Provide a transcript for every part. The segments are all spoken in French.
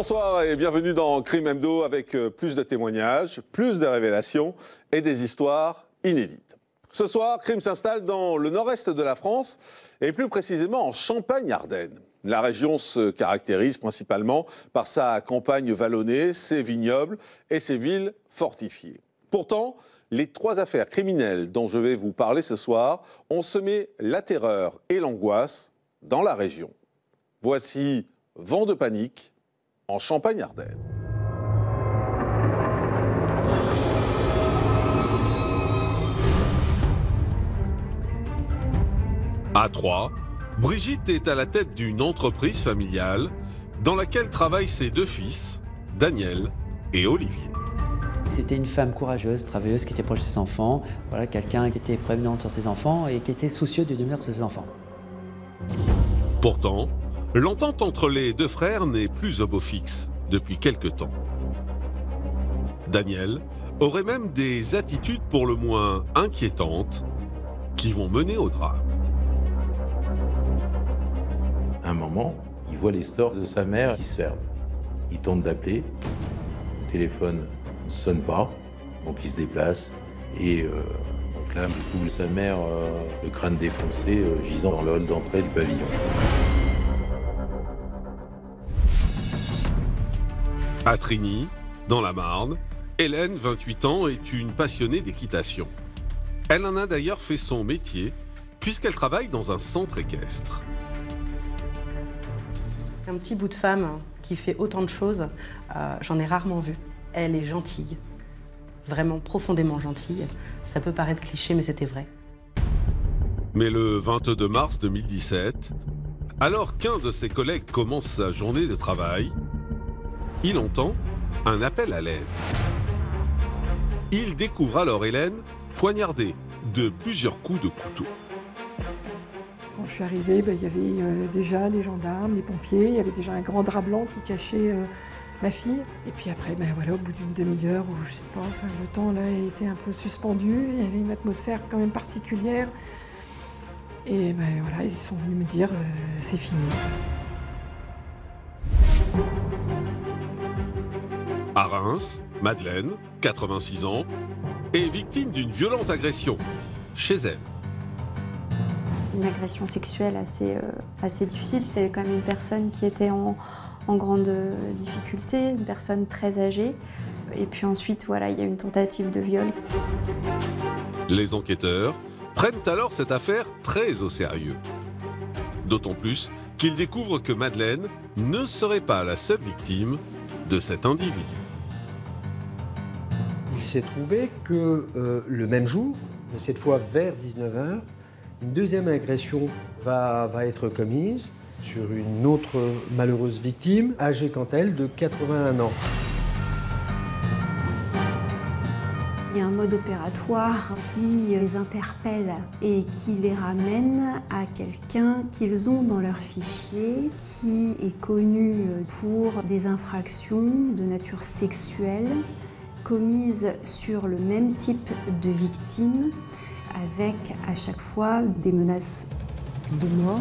Bonsoir et bienvenue dans Crime Hebdo avec euh, plus de témoignages, plus de révélations et des histoires inédites. Ce soir, Crime s'installe dans le nord-est de la France et plus précisément en Champagne-Ardenne. La région se caractérise principalement par sa campagne vallonnée, ses vignobles et ses villes fortifiées. Pourtant, les trois affaires criminelles dont je vais vous parler ce soir ont semé la terreur et l'angoisse dans la région. Voici Vent de panique en Champagne-Ardenne. À Troyes, Brigitte est à la tête d'une entreprise familiale dans laquelle travaillent ses deux fils, Daniel et Olivier. C'était une femme courageuse, travailleuse, qui était proche de ses enfants, voilà, quelqu'un qui était prévenant sur ses enfants et qui était soucieux du devenir de ses enfants. Pourtant, L'entente entre les deux frères n'est plus au beau fixe depuis quelque temps. Daniel aurait même des attitudes pour le moins inquiétantes qui vont mener au drame. un moment, il voit les stores de sa mère qui se ferment. Il tente d'appeler, le téléphone ne sonne pas, donc il se déplace et euh, donc là, il sa mère, euh, le crâne défoncé, euh, gisant dans le d'entrée du pavillon. À Trigny, dans la Marne, Hélène, 28 ans, est une passionnée d'équitation. Elle en a d'ailleurs fait son métier, puisqu'elle travaille dans un centre équestre. Un petit bout de femme qui fait autant de choses, euh, j'en ai rarement vu. Elle est gentille, vraiment profondément gentille. Ça peut paraître cliché, mais c'était vrai. Mais le 22 mars 2017, alors qu'un de ses collègues commence sa journée de travail, il entend un appel à l'aide. Il découvre alors Hélène poignardée de plusieurs coups de couteau. Quand je suis arrivée, ben, il y avait euh, déjà les gendarmes, les pompiers, il y avait déjà un grand drap blanc qui cachait euh, ma fille. Et puis après, ben, voilà, au bout d'une demi-heure, ou je sais pas, enfin, le temps là était un peu suspendu, il y avait une atmosphère quand même particulière. Et ben, voilà, ils sont venus me dire euh, c'est fini. À Reims, Madeleine, 86 ans, est victime d'une violente agression chez elle. Une agression sexuelle assez, euh, assez difficile. C'est quand même une personne qui était en, en grande difficulté, une personne très âgée. Et puis ensuite, voilà, il y a une tentative de viol. Les enquêteurs prennent alors cette affaire très au sérieux. D'autant plus qu'ils découvrent que Madeleine ne serait pas la seule victime de cet individu. Il s'est trouvé que euh, le même jour, mais cette fois vers 19h, une deuxième agression va, va être commise sur une autre malheureuse victime, âgée quant à elle de 81 ans. Il y a un mode opératoire qui les interpelle et qui les ramène à quelqu'un qu'ils ont dans leur fichier, qui est connu pour des infractions de nature sexuelle commises sur le même type de victime, avec à chaque fois des menaces de mort.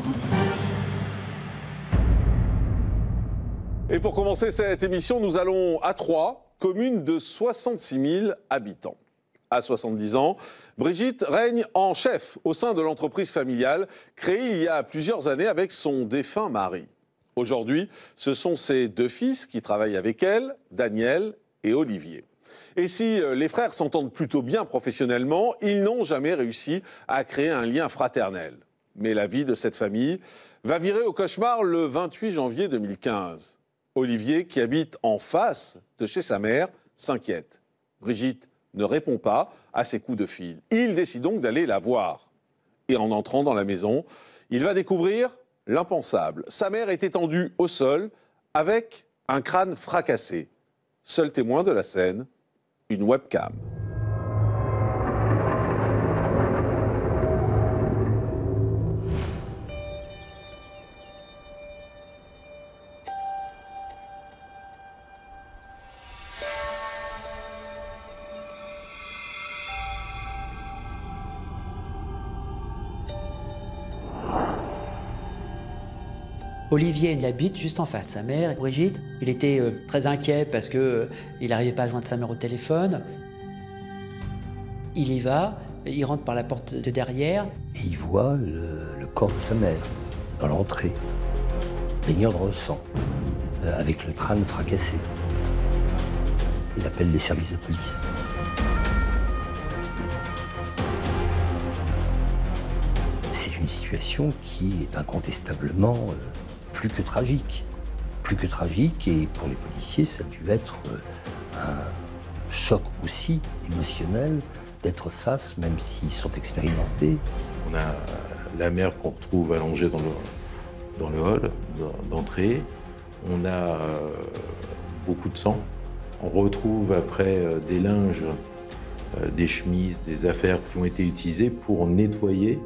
Et pour commencer cette émission, nous allons à Troyes, commune de 66 000 habitants. À 70 ans, Brigitte règne en chef au sein de l'entreprise familiale créée il y a plusieurs années avec son défunt mari. Aujourd'hui, ce sont ses deux fils qui travaillent avec elle, Daniel et Olivier. Et si euh, les frères s'entendent plutôt bien professionnellement, ils n'ont jamais réussi à créer un lien fraternel. Mais la vie de cette famille va virer au cauchemar le 28 janvier 2015. Olivier, qui habite en face de chez sa mère, s'inquiète. Brigitte ne répond pas à ses coups de fil. Il décide donc d'aller la voir. Et en entrant dans la maison, il va découvrir l'impensable. Sa mère est étendue au sol avec un crâne fracassé. Seul témoin de la scène, une webcam. Olivier, il habite juste en face. Sa mère, Brigitte, il était euh, très inquiet parce qu'il euh, n'arrivait pas à joindre sa mère au téléphone. Il y va, il rentre par la porte de derrière. Et il voit le, corps de sa mère dans l'entrée, baignant dans le sang, euh, avec le crâne fracassé. Il appelle les services de police. C'est une situation qui est incontestablement plus que tragique. Plus que tragique, et pour les policiers, ça a dû être euh, un choc aussi émotionnel d'être face, même s'ils sont expérimentés. On a la mère qu'on retrouve allongée dans le, dans le hall d'entrée. On a euh, beaucoup de sang. On retrouve après euh, des linges, des chemises, des affaires qui ont été utilisées pour nettoyer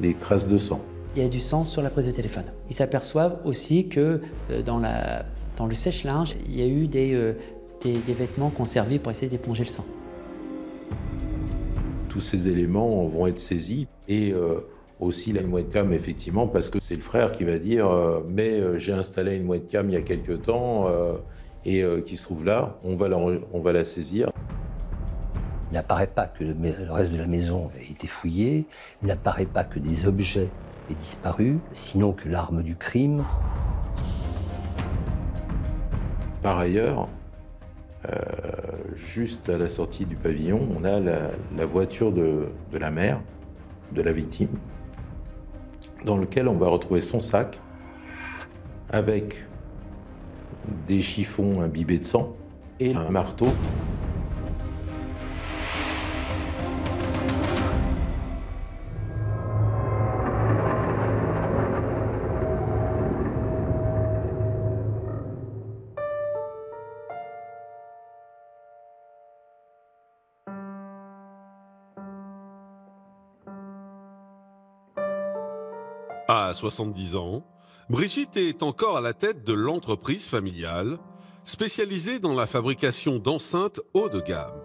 les traces de sang il y a du sang sur la prise de téléphone. Ils s'aperçoivent aussi que euh, dans, la, dans le sèche-linge, il y a eu des, euh, des, vêtements conservés pour essayer d'éponger le sang. Tous ces éléments vont être saisis et euh, aussi la webcam, effectivement, parce que c'est le frère qui va dire Mais j'ai installé une webcam il y a quelques temps et qui se trouve là, on va la, on va la saisir. Il n'apparaît pas que le, le, reste de la maison ait été fouillé, il n'apparaît pas que des objets est disparu, sinon que l'arme du crime. Par ailleurs, euh, juste à la sortie du pavillon, on a la, voiture de, la mère, de la victime, dans lequel on va retrouver son sac avec des chiffons imbibés de sang et un marteau 70 ans, Brigitte est encore à la tête de l'entreprise familiale, spécialisée dans la fabrication d'enceintes haut de gamme.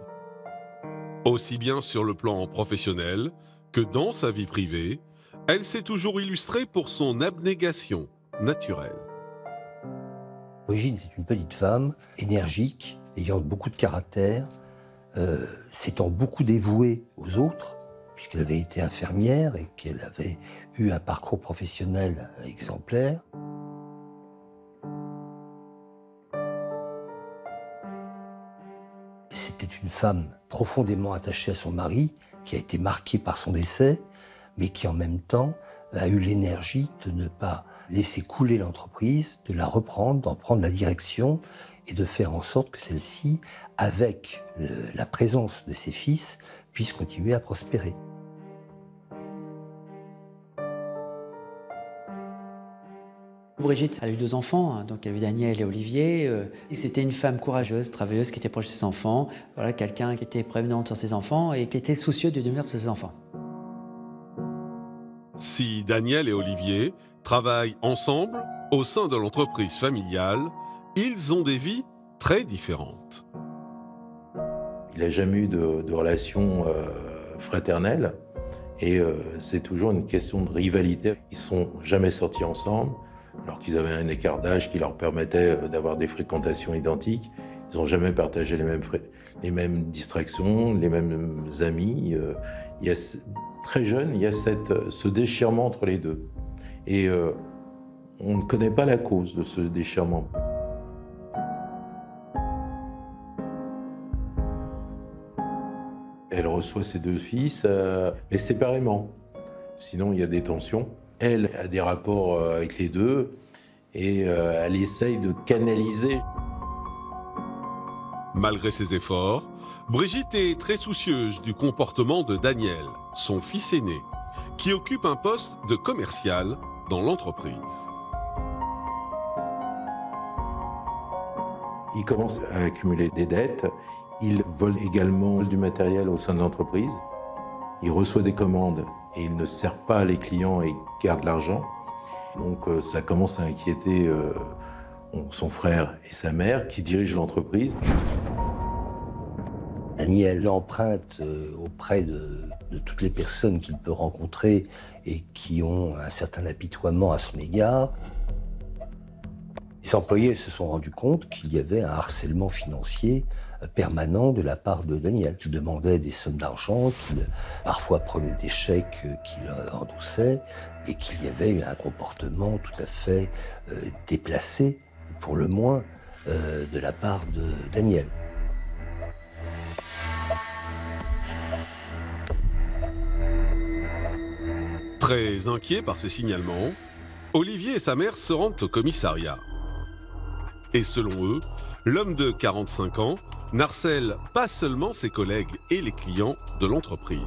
Aussi bien sur le plan professionnel que dans sa vie privée, elle s'est toujours illustrée pour son abnégation naturelle. Brigitte est une petite femme, énergique, ayant beaucoup de caractère, euh, s'étant beaucoup dévouée aux autres, puisqu'elle avait été infirmière et qu'elle avait eu un parcours professionnel exemplaire. C'était une femme profondément attachée à son mari, qui a été marqué par son décès, mais qui en même temps a eu l'énergie de ne pas laisser couler l'entreprise, de la reprendre, d'en prendre la direction et de faire en sorte que celle-ci, avec la présence de ses fils, puisse continuer à prospérer. Brigitte a eu deux enfants, hein, donc elle a eu Daniel et Olivier. Euh, c'était une femme courageuse, travailleuse, qui était proche de ses enfants, voilà, quelqu'un qui était prévenant sur ses enfants et qui était soucieux du devenir de ses enfants. Si Daniel et Olivier travaillent ensemble au sein de l'entreprise familiale, ils ont des vies très différentes. Il n'a jamais eu de, relation euh, fraternelle et euh, c'est toujours une question de rivalité. Ils sont jamais sortis ensemble alors qu'ils avaient un écart d'âge qui leur permettait euh, d'avoir des fréquentations identiques. Ils n'ont jamais partagé les mêmes, distractions, les mêmes amis. Très jeune, il y a ce déchirement entre les deux. Et on ne connaît pas la cause de ce déchirement. Elle reçoit ses deux fils, mais séparément. Sinon, il y a des tensions. Elle a des rapports euh, avec les deux et euh, elle essaye de canaliser. Malgré ses efforts, Brigitte est très soucieuse du comportement de Daniel, son fils aîné, qui occupe un poste de commercial dans l'entreprise. Il commence à accumuler des dettes. Il vole également du matériel au sein de l'entreprise. Il reçoit des commandes et il ne sert pas les clients et garde l'argent. Donc euh, ça commence à inquiéter euh, son frère et sa mère qui dirigent l'entreprise. Daniel emprunte euh, auprès de, toutes les personnes qu'il peut rencontrer et qui ont un certain apitoiement à son égard. Les employés se sont rendus compte qu'il y avait un harcèlement financier permanent de la part de Daniel, qui demandait des sommes d'argent, qu'il parfois prenait des chèques euh, qu'il endossait, et qu'il y avait un comportement tout à fait euh, déplacé, pour le moins, de la part de Daniel. Très inquiet par ces signalements, Olivier et sa mère se rendent au commissariat. Et selon eux, l'homme de 45 ans n'harcèle pas seulement ses collègues et les clients de l'entreprise.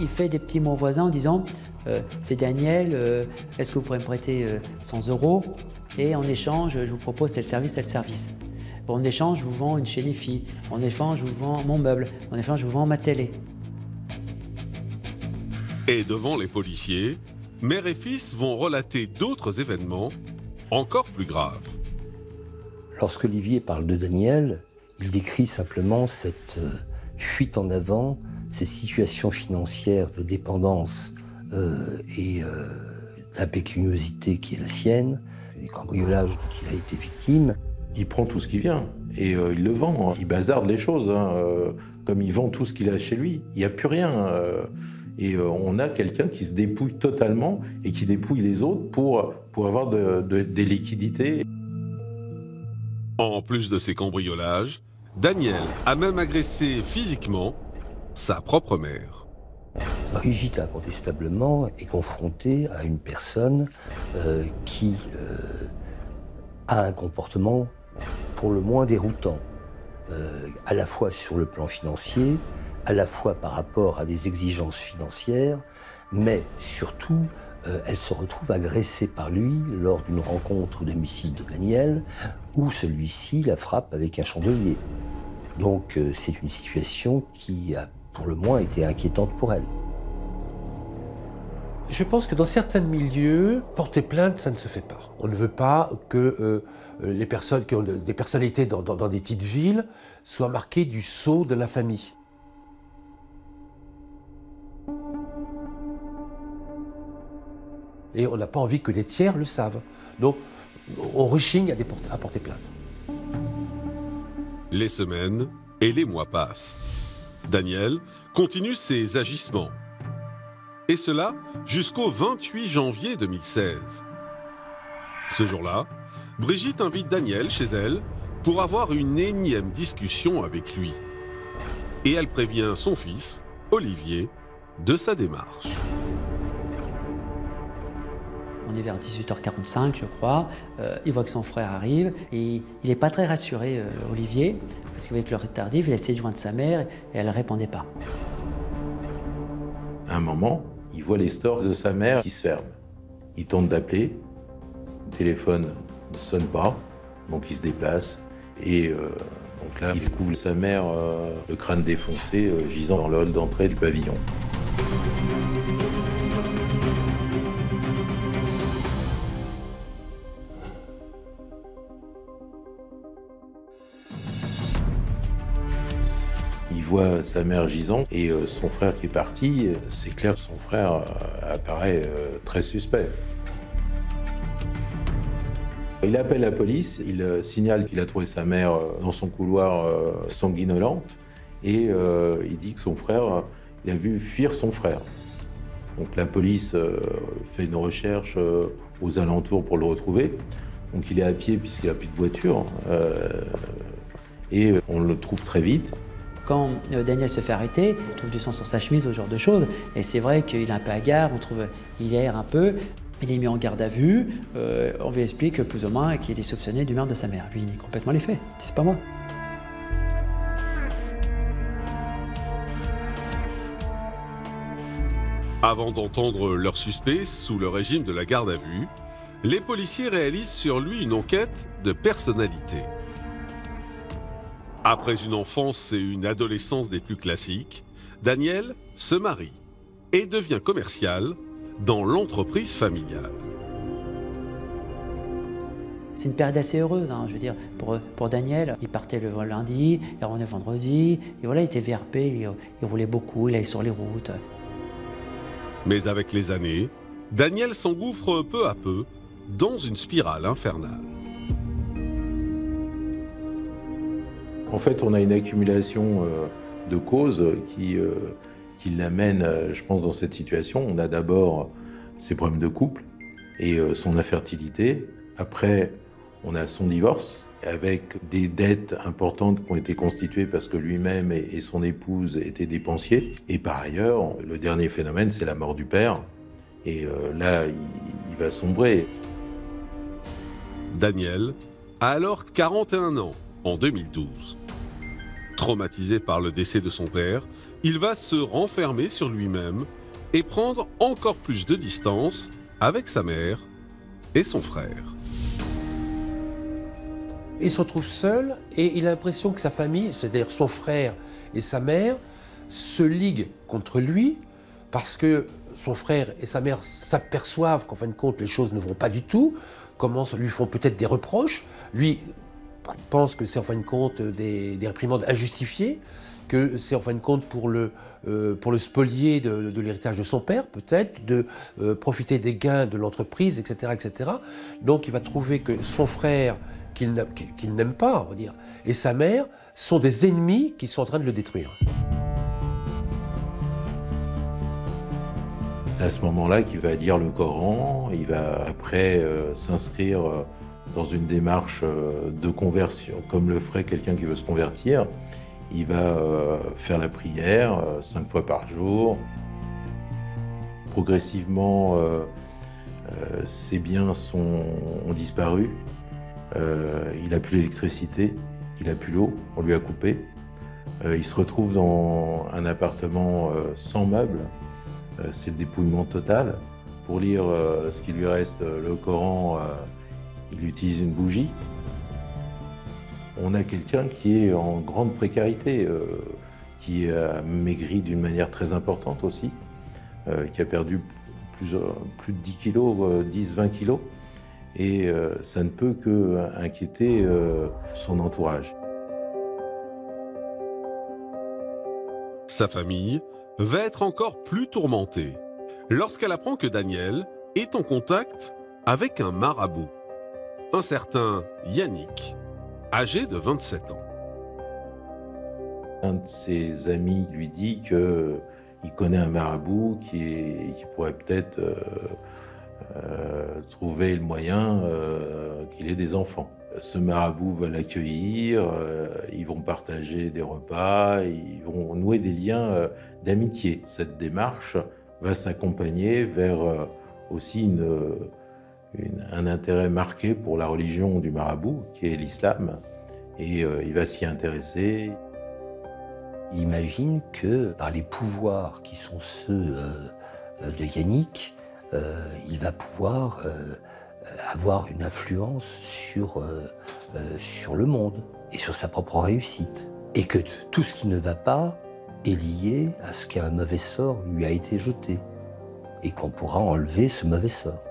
Il fait des petits mots voisins en disant euh, C'est Daniel, euh, est-ce que vous pourrez me prêter 100 euh, euros? Et en échange, je vous propose tel service, tel service. En échange, je vous vends une filles. En échange, je vous vends mon meuble. En échange, je vous vends ma télé. Et devant les policiers, mère et fils vont relater d'autres événements encore plus graves. Lorsque Olivier parle de Daniel, il décrit simplement cette euh, fuite en avant, ces situations financières de dépendance euh, et euh, d'impécuniosité qui est la sienne, les cambriolages dont il a été victime. Il prend tout ce qui vient et il le vend. Hein. Il bazarde les choses, hein, comme il vend tout ce qu'il a chez lui. Il n'y a plus rien. Et euh, on a quelqu'un qui se dépouille totalement et qui dépouille les autres pour, pour avoir des liquidités. En plus de ces cambriolages, Daniel a même agressé physiquement sa propre mère. Brigitte, incontestablement, est confrontée à une personne euh, qui euh, a un comportement pour le moins déroutant, à la fois sur le plan financier, à la fois par rapport à des exigences financières, mais surtout, euh, elle se retrouve agressée par lui lors d'une rencontre au domicile de Daniel, où celui-ci la frappe avec un chandelier. Donc euh, c'est une situation qui a pour le moins été inquiétante pour elle. Je pense que dans certains milieux, porter plainte, ça ne se fait pas. On ne veut pas que euh, les personnes qui ont des personnalités dans, dans, des petites villes soient marquées du sceau de la famille. Et on n'a pas envie que les tiers le savent. Donc, on rechigne à, à porter plainte. Les semaines et les mois passent. Daniel continue ses agissements. Et cela jusqu'au 28 janvier 2016. Ce jour-là, Brigitte invite Daniel chez elle pour avoir une énième discussion avec lui. Et elle prévient son fils, Olivier, de sa démarche. On est vers 18h45, je crois. Euh, il voit que son frère arrive et il n'est pas très rassuré, euh, Olivier, parce qu'avec l'heure tardive, il a essayé de joindre sa mère et elle ne répondait pas. À un moment, il voit les stores de sa mère qui se ferment. Il tente d'appeler, le téléphone ne sonne pas, donc il se déplace et euh, donc là, il découvre sa mère, le crâne défoncé, gisant dans le d'entrée du pavillon. Voit sa mère gisant et euh, son frère qui est parti. C'est clair que son frère euh, apparaît euh, très suspect. Il appelle la police, il signale qu'il a trouvé sa mère dans son couloir sanguinolente et il dit que son frère, il a vu fuir son frère. Donc la police fait une recherche aux alentours pour le retrouver. Donc il est à pied puisqu'il n'a plus de voiture et on le trouve très vite. Quand euh, Daniel se fait arrêter, on trouve du sang sur sa chemise, ce genre de choses. Et c'est vrai qu'il est un peu hagard, on trouve il erre un peu. Il est mis en garde à vue. Euh, on lui explique plus ou moins qu'il est soupçonné du meurtre de sa mère. Lui, il nie complètement les faits. C'est pas moi. Avant d'entendre leur suspect sous le régime de la garde à vue, les policiers réalisent sur lui une enquête de personnalité. Après une enfance et une adolescence des plus classiques, Daniel se marie et devient commercial dans l'entreprise familiale. C'est une période assez heureuse, hein, je veux dire, pour, pour Daniel. Il partait le lundi, il revenait vendredi, et voilà, il était VRP, il, il roulait beaucoup, il allait sur les routes. Mais avec les années, Daniel s'engouffre peu à peu dans une spirale infernale. En fait, on a une accumulation euh, de causes qui, euh, qui l'amène, euh, je pense, dans cette situation. On a d'abord ses problèmes de couple et son infertilité. Après, on a son divorce avec des dettes importantes qui ont été constituées parce que lui-même et son épouse étaient dépensiers. Et par ailleurs, le dernier phénomène, c'est la mort du père. Et là, il, va sombrer. Daniel a alors 41 ans en 2012. Traumatisé par le décès de son père, il va se renfermer sur lui-même et prendre encore plus de distance avec sa mère et son frère. Il se retrouve seul et il a l'impression que sa famille, c'est-à-dire son frère et sa mère, se liguent contre lui parce que son frère et sa mère s'aperçoivent qu'en fin de compte les choses ne vont pas du tout, commencent, lui font peut-être des reproches. Lui pense que c'est en fin de compte des, des réprimandes injustifiées, que c'est en fin de compte pour le, euh, pour le spolier de, l'héritage de son père, peut-être, de euh, profiter des gains de l'entreprise, etc., etc. Donc il va trouver que son frère, qu'il n'aime pas, on va dire, et sa mère sont des ennemis qui sont en train de le détruire. C'est à ce moment-là qu'il va lire le Coran, il va après euh, s'inscrire dans une démarche euh, de conversion, comme le ferait quelqu'un qui veut se convertir. Il va euh, faire la prière euh, cinq fois par jour. Progressivement, ses biens sont, ont disparu. il n'a plus l'électricité, il n'a plus l'eau, on lui a coupé. il se retrouve dans un appartement sans meubles. C'est le dépouillement total. Pour lire ce qui lui reste, le Coran, il utilise une bougie. On a quelqu'un qui est en grande précarité, euh, qui a maigri d'une manière très importante aussi, euh, qui a perdu plus, plus de 10 kilos, 10-20 euh, kilos. Et ça ne peut que inquiéter son entourage. Sa famille va être encore plus tourmentée lorsqu'elle apprend que Daniel est en contact avec un marabout un certain Yannick, âgé de 27 ans. Un de ses amis lui dit qu'il connaît un marabout qui, pourrait peut-être euh, euh, trouver le moyen euh, qu'il ait des enfants. Ce marabout va l'accueillir, ils vont partager des repas, ils vont nouer des liens d'amitié. Cette démarche va s'accompagner vers aussi une un intérêt marqué pour la religion du marabout, qui est l'islam, et euh, il va s'y intéresser. Il imagine que par les pouvoirs qui sont ceux euh, de Yannick, euh, il va pouvoir avoir une influence sur, sur le monde et sur sa propre réussite. Et que tout ce qui ne va pas est lié à ce qu'un mauvais sort lui a été jeté et qu'on pourra enlever ce mauvais sort.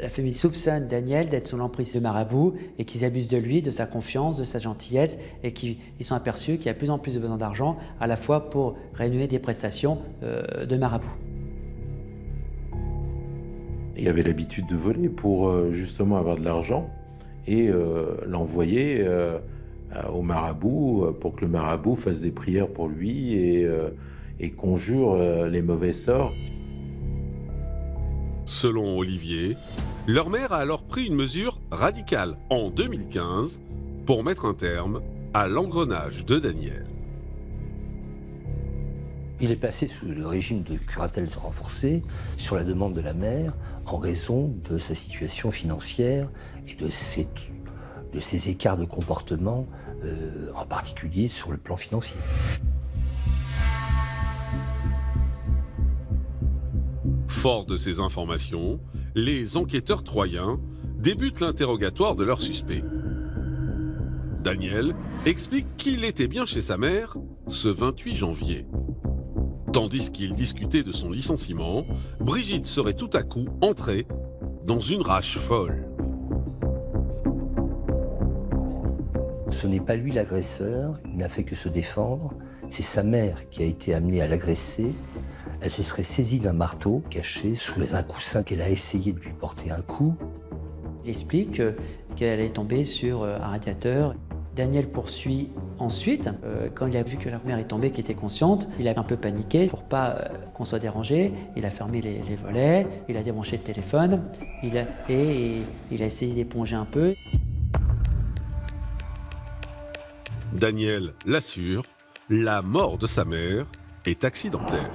La famille soupçonne Daniel d'être sous l'emprise de marabout et qu'ils abusent de lui, de sa confiance, de sa gentillesse et qu'ils sont aperçus qu'il y a de plus en plus de besoin d'argent à la fois pour réunir des prestations euh, de marabout. Il avait l'habitude de voler pour euh, justement avoir de l'argent et euh, l'envoyer au marabout pour que le marabout fasse des prières pour lui et, et conjure les mauvais sorts. Selon Olivier, leur mère a alors pris une mesure radicale en 2015 pour mettre un terme à l'engrenage de Daniel. Il est passé sous le régime de curatelle renforcée sur la demande de la mère en raison de sa situation financière et de ses, de ses écarts de comportement, euh, en particulier sur le plan financier. Fort de ces informations, les enquêteurs troyens débutent l'interrogatoire de leur suspect. Daniel explique qu'il était bien chez sa mère ce 28 janvier. Tandis qu'il discutait de son licenciement, Brigitte serait tout à coup entrée dans une rage folle. Ce n'est pas lui l'agresseur, il n'a fait que se défendre. C'est sa mère qui a été amenée à l'agresser. Elle se serait saisie d'un marteau caché sous un coussin qu'elle a essayé de lui porter un coup. Il explique euh, qu'elle est tombée sur euh, un radiateur. Daniel poursuit ensuite, euh, quand il a vu que la mère est tombée, qui était consciente, il a un peu paniqué pour pas euh, qu'on soit dérangé. Il a fermé les, les volets, il a débranché le téléphone, il a, et, il a essayé d'éponger un peu. Daniel l'assure, la mort de sa mère est accidentelle.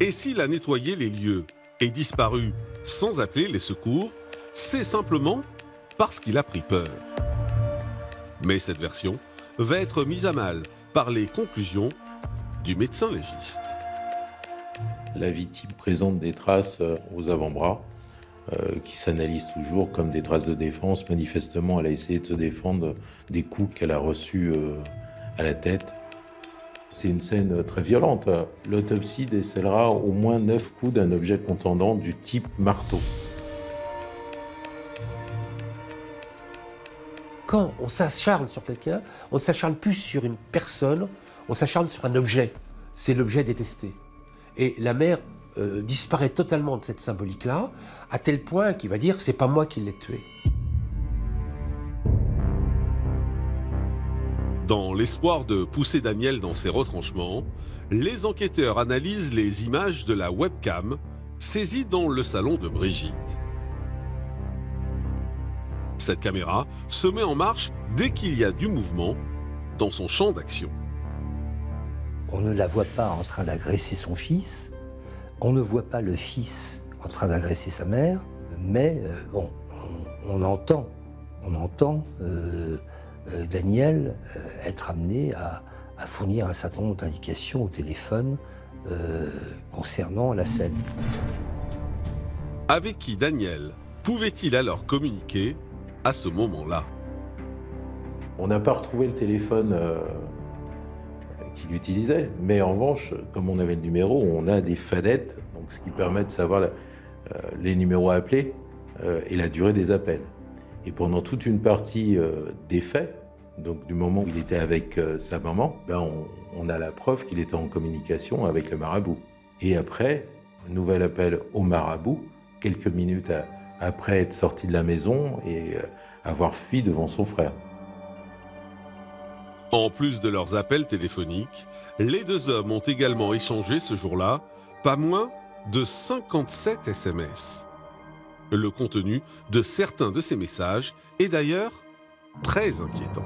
Et s'il a nettoyé les lieux et disparu sans appeler les secours, c'est simplement parce qu'il a pris peur. Mais cette version va être mise à mal par les conclusions du médecin légiste. La victime présente des traces euh, aux avant-bras euh, qui s'analysent toujours comme des traces de défense. Manifestement, elle a essayé de se défendre des coups qu'elle a reçus euh, à la tête. C'est une scène très violente. L'autopsie décèlera au moins neuf coups d'un objet contendant du type marteau. Quand on s'acharne sur quelqu'un, on ne s'acharne plus sur une personne, on s'acharne sur un objet. C'est l'objet détesté. Et la mère euh, disparaît totalement de cette symbolique-là, à tel point qu'il va dire c'est pas moi qui l'ai tué. Dans l'espoir de pousser Daniel dans ses retranchements, les enquêteurs analysent les images de la webcam saisie dans le salon de Brigitte. Cette caméra se met en marche dès qu'il y a du mouvement dans son champ d'action. On ne la voit pas en train d'agresser son fils, on ne voit pas le fils en train d'agresser sa mère, mais euh, bon, on, entend, on entend euh, Daniel euh, être amené à, à fournir un certain nombre d'indications au téléphone euh, concernant la scène. Avec qui Daniel pouvait-il alors communiquer à ce moment-là? On n'a pas retrouvé le téléphone euh, qu'il utilisait, mais en revanche, comme on avait le numéro, on a des fadettes, donc ce qui permet de savoir la- euh, les numéros à appeler euh, et la durée des appels. Et pendant toute une partie euh, des faits, donc du moment où il était avec euh, sa maman, ben on, a la preuve qu'il était en communication avec le marabout. Et après, nouvel appel au marabout, quelques minutes après être sorti de la maison et euh, avoir fui devant son frère. En plus de leurs appels téléphoniques, les deux hommes ont également échangé ce jour-là pas moins de 57 SMS. Le contenu de certains de ces messages est d'ailleurs très inquiétant.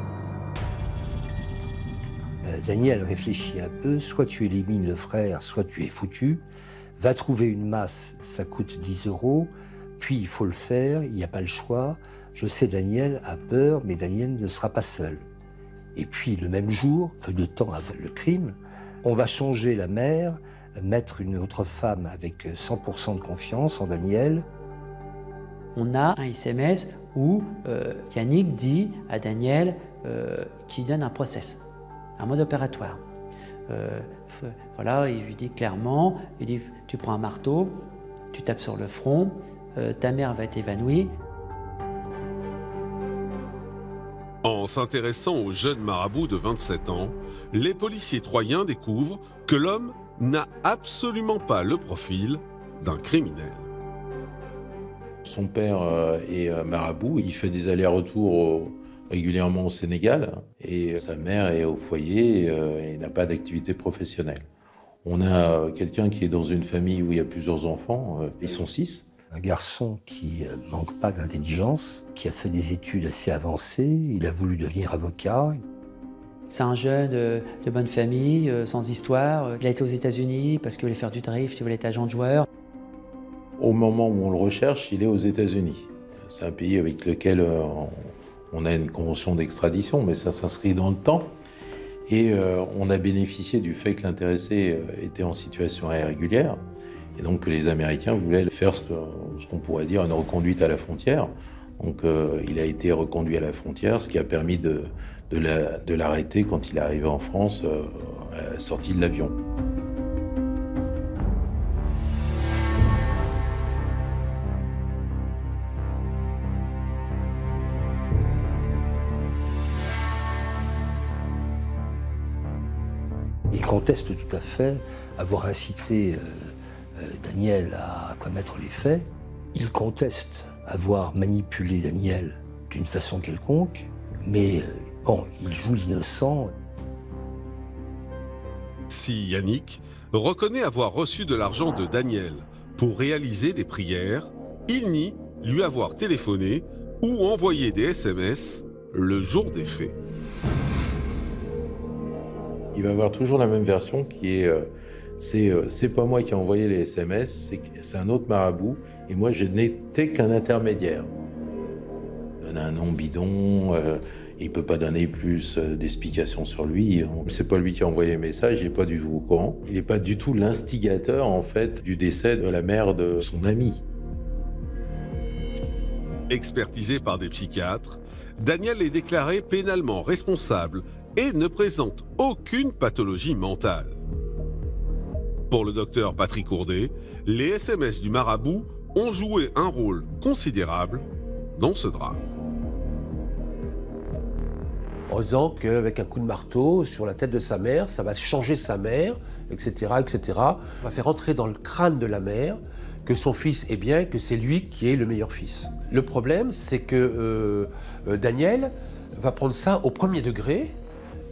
Euh, Daniel réfléchit un peu, soit tu élimines le frère, soit tu es foutu. Va trouver une masse, ça coûte 10 euros, puis il faut le faire, il n'y a pas le choix. Je sais Daniel a peur, mais Daniel ne sera pas seul. Et puis le même jour, peu de temps avant le crime, on va changer la mère, mettre une autre femme avec 100% de confiance en Daniel. On a un SMS où euh, Yannick dit à Daniel euh, qu'il donne un process, un mode opératoire. Euh, voilà, il lui dit clairement, il dit tu prends un marteau, tu tapes sur le front, euh, ta mère va être évanouie. En s'intéressant au jeune marabout de 27 ans, les policiers troyens découvrent que l'homme n'a absolument pas le profil d'un criminel. Son père euh, est euh, marabout, il fait des allers-retours régulièrement au Sénégal et sa mère est au foyer euh, et n'a pas d'activité professionnelle. On a euh, quelqu'un qui est dans une famille où il y a plusieurs enfants, euh, ils sont six. Un garçon qui euh, manque pas d'intelligence, qui a fait des études assez avancées, il a voulu devenir avocat. C'est un jeune euh, de bonne famille, euh, sans histoire. euh, Il a été aux États-Unis parce qu'il voulait faire du drift, il voulait être agent de joueur. Au moment où on le recherche, il est aux États-Unis. C'est un pays avec lequel euh, on- a une convention d'extradition, mais ça s'inscrit dans le temps. Et euh, on a bénéficié du fait que l'intéressé euh, était en situation irrégulière, et donc que les Américains voulaient faire ce qu'on pourrait dire une reconduite à la frontière. Donc il a été reconduit à la frontière, ce qui a permis de, de la- de l'arrêter quand il est arrivé en France à la sortie de l'avion. Conteste tout à fait avoir incité Daniel à commettre les faits. Il conteste avoir manipulé Daniel d'une façon quelconque, mais bon, il joue l'innocent. Si Yannick reconnaît avoir reçu de l'argent de Daniel pour réaliser des prières, il nie lui avoir téléphoné ou envoyé des SMS le jour des faits. Il va avoir toujours la même version qui est euh, euh, c'est pas moi qui ai envoyé les SMS, c'est un autre marabout et moi je n'étais qu'un intermédiaire. Il donne un nom bidon, euh, il peut pas donner plus d'explications sur lui. C'est pas lui qui a envoyé les messages, il n'est pas du tout au courant. Il n'est pas du tout l'instigateur en fait du décès de la mère de son ami. Expertisé par des psychiatres, Daniel est déclaré pénalement responsable et ne présente aucune pathologie mentale. Pour le docteur Patrick Courdet, les SMS du marabout ont joué un rôle considérable dans ce drame. En qu'avec un coup de marteau sur la tête de sa mère, ça va changer sa mère, etc., etc. va faire entrer dans le crâne de la mère que son fils est bien, que c'est lui qui est le meilleur fils. Le problème, c'est que euh, euh, Daniel va prendre ça au premier degré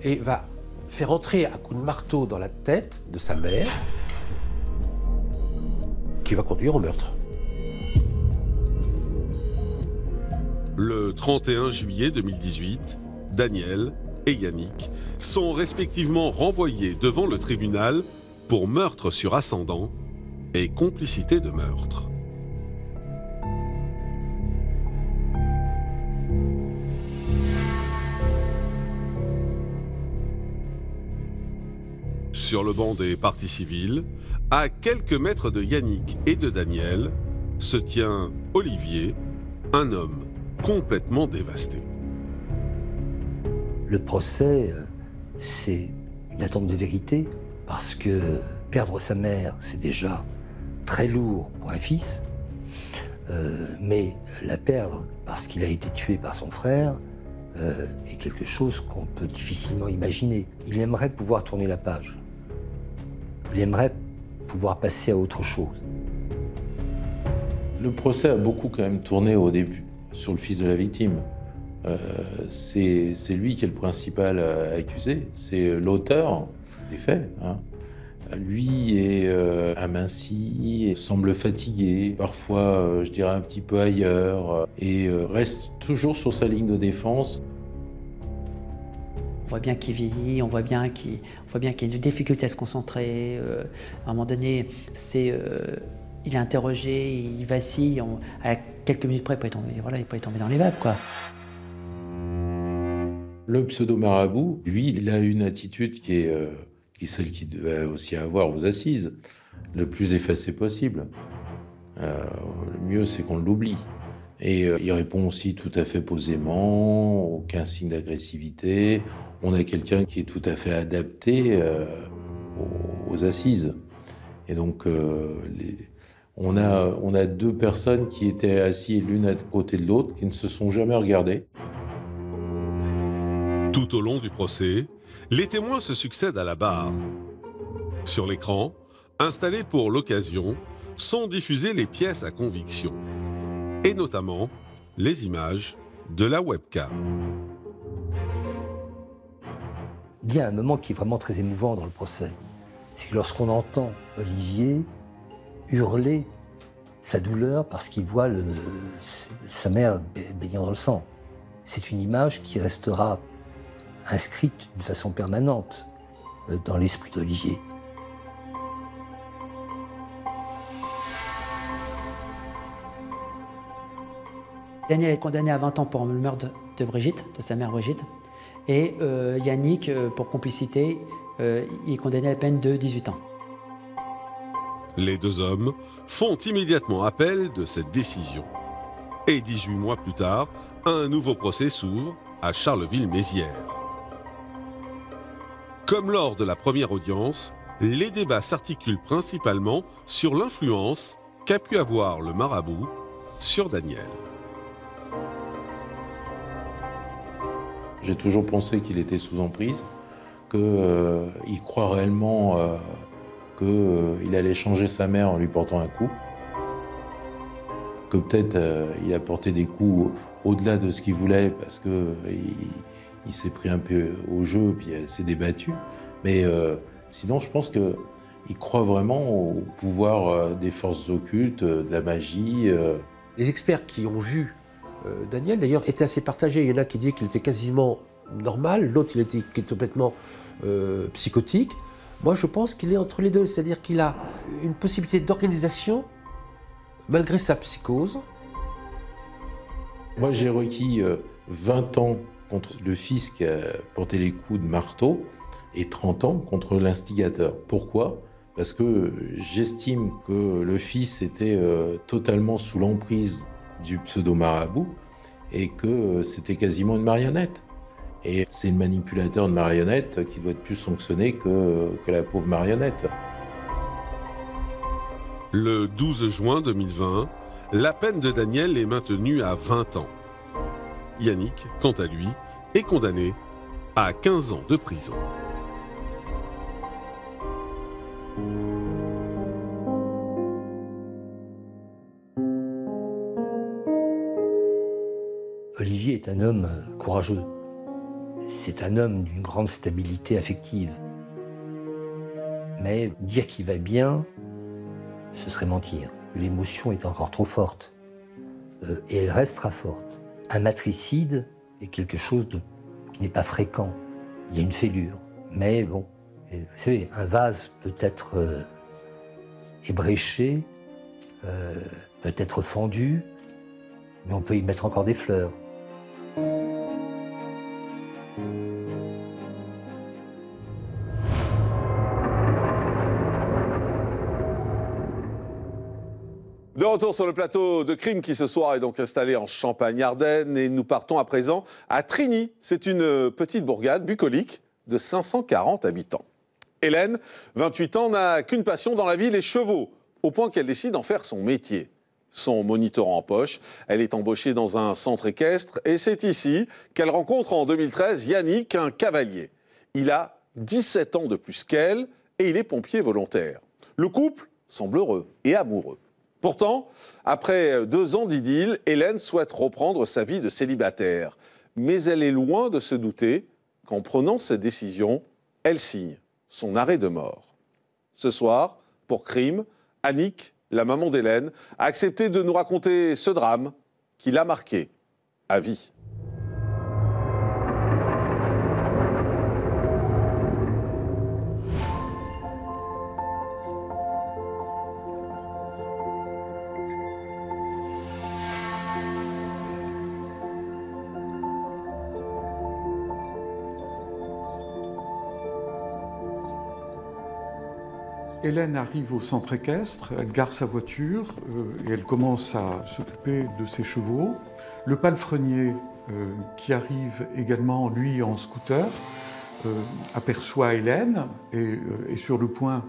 et va faire entrer un coup de marteau dans la tête de sa mère qui va conduire au meurtre. Le 31 juillet 2018, Daniel et Yannick sont respectivement renvoyés devant le tribunal pour meurtre sur ascendant et complicité de meurtre. Sur le banc des parties civiles, à quelques mètres de Yannick et de Daniel, se tient Olivier, un homme complètement dévasté. Le procès, euh, c'est une attente de vérité, parce que perdre sa mère, c'est déjà très lourd pour un fils, euh, mais la perdre parce qu'il a été tué par son frère euh, est quelque chose qu'on peut difficilement imaginer. Il aimerait pouvoir tourner la page. Il aimerait pouvoir passer à autre chose. Le procès a beaucoup quand même tourné au début sur le fils de la victime. Euh, c'est lui qui est le principal accusé, c'est l'auteur des faits. Hein lui est euh, aminci, semble fatigué, parfois euh, je dirais un petit peu ailleurs, euh, et reste toujours sur sa ligne de défense. On voit bien qu'il vieillit, on voit bien qu'il y a une difficulté à se concentrer. à un moment donné, c'est il est interrogé, il vacille, à quelques minutes près, il peut tomber, voilà, il peut tomber dans les vapes. Quoi. Le pseudo-marabout, lui, il a une attitude qui est qui celle qui devait aussi avoir aux assises, le plus effacé possible. Euh, le mieux, c'est qu'on l'oublie. Et euh, il répond aussi tout à fait posément, aucun signe d'agressivité. On a quelqu'un qui est tout à fait adapté euh, aux, assises. Et donc, on, a, on a deux personnes qui étaient assises l'une à côté de l'autre, qui ne se sont jamais regardées. Tout au long du procès, les témoins se succèdent à la barre. Sur l'écran, installé pour l'occasion, sont diffusées les pièces à conviction, et notamment les images de la webcam. Il y a un moment qui est vraiment très émouvant dans le procès. C'est que lorsqu'on entend Olivier hurler sa douleur parce qu'il voit sa mère baignant dans le sang. C'est une image qui restera inscrite d'une façon permanente euh, dans l'esprit d'Olivier. Daniel est condamné à 20 ans pour le meurtre de Brigitte, de sa mère Brigitte. Et euh, Yannick, euh, pour complicité, il est condamné à la peine de 18 ans. Les deux hommes font immédiatement appel de cette décision. Et 18 mois plus tard, un nouveau procès s'ouvre à Charleville-Mézières. Comme lors de la première audience, les débats s'articulent principalement sur l'influence qu'a pu avoir le marabout sur Daniel. J'ai toujours pensé qu'il était sous emprise, qu'il croit réellement qu'il allait changer sa mère en lui portant un coup. Que peut-être il a porté des coups au-delà de ce qu'il voulait parce qu'il il, s'est pris un peu au jeu puis s'est débattu. Mais sinon, je pense que il croit vraiment au pouvoir euh, des forces occultes, euh, de la magie. Euh. Les experts qui ont vu Daniel, d'ailleurs, étaient assez partagés. Il y en a qui disaient qu'il était quasiment normal, l'autre, il était complètement psychotique. Moi, je pense qu'il est entre les deux, c'est-à-dire qu'il a une possibilité d'organisation malgré sa psychose. Moi, j'ai requis 20 ans contre le fils qui a porté les coups de marteau et 30 ans contre l'instigateur. Pourquoi? Parce que j'estime que le fils était euh, totalement sous l'emprise du pseudo-marabout et que c'était quasiment une marionnette. Et c'est le manipulateur de marionnette qui doit être plus sanctionné que, que la pauvre marionnette. Le 12 juin 2020, la peine de Daniel est maintenue à 20 ans. Yannick, quant à lui, est condamné à 15 ans de prison. Olivier est un homme courageux. C'est un homme d'une grande stabilité affective. Mais dire qu'il va bien, ce serait mentir. L'émotion est encore trop forte. Euh, et elle restera forte. Un matricide est quelque chose qui n'est pas fréquent. Il y a une fêlure. Mais bon, vous savez, un vase peut être euh, ébréché, euh, peut être fendu, mais on peut y mettre encore des fleurs. De retour sur le plateau de crime qui ce soir est donc installé en Champagne-Ardenne et nous partons à présent à Trigny. C'est une petite bourgade bucolique de 540 habitants. Hélène, 28 ans, n'a qu'une passion dans la vie, les chevaux, au point qu'elle décide d'en faire son métier. Son moniteur en poche, elle est embauchée dans un centre équestre et c'est ici qu'elle rencontre en 2013 Yannick, un cavalier. Il a 17 ans de plus qu'elle et il est pompier volontaire. Le couple semble heureux et amoureux. Pourtant, après deux ans d'idylle, Hélène souhaite reprendre sa vie de célibataire. Mais elle est loin de se douter qu'en prenant cette décision, elle signe son arrêt de mort. Ce soir, pour crime, Annick, la maman d'Hélène, a accepté de nous raconter ce drame qui l'a marqué à vie. Hélène arrive au centre équestre, elle gare sa voiture euh, et elle commence à s'occuper de ses chevaux. Le palefrenier euh, qui arrive également, lui, en scooter, euh, aperçoit Hélène et est sur le point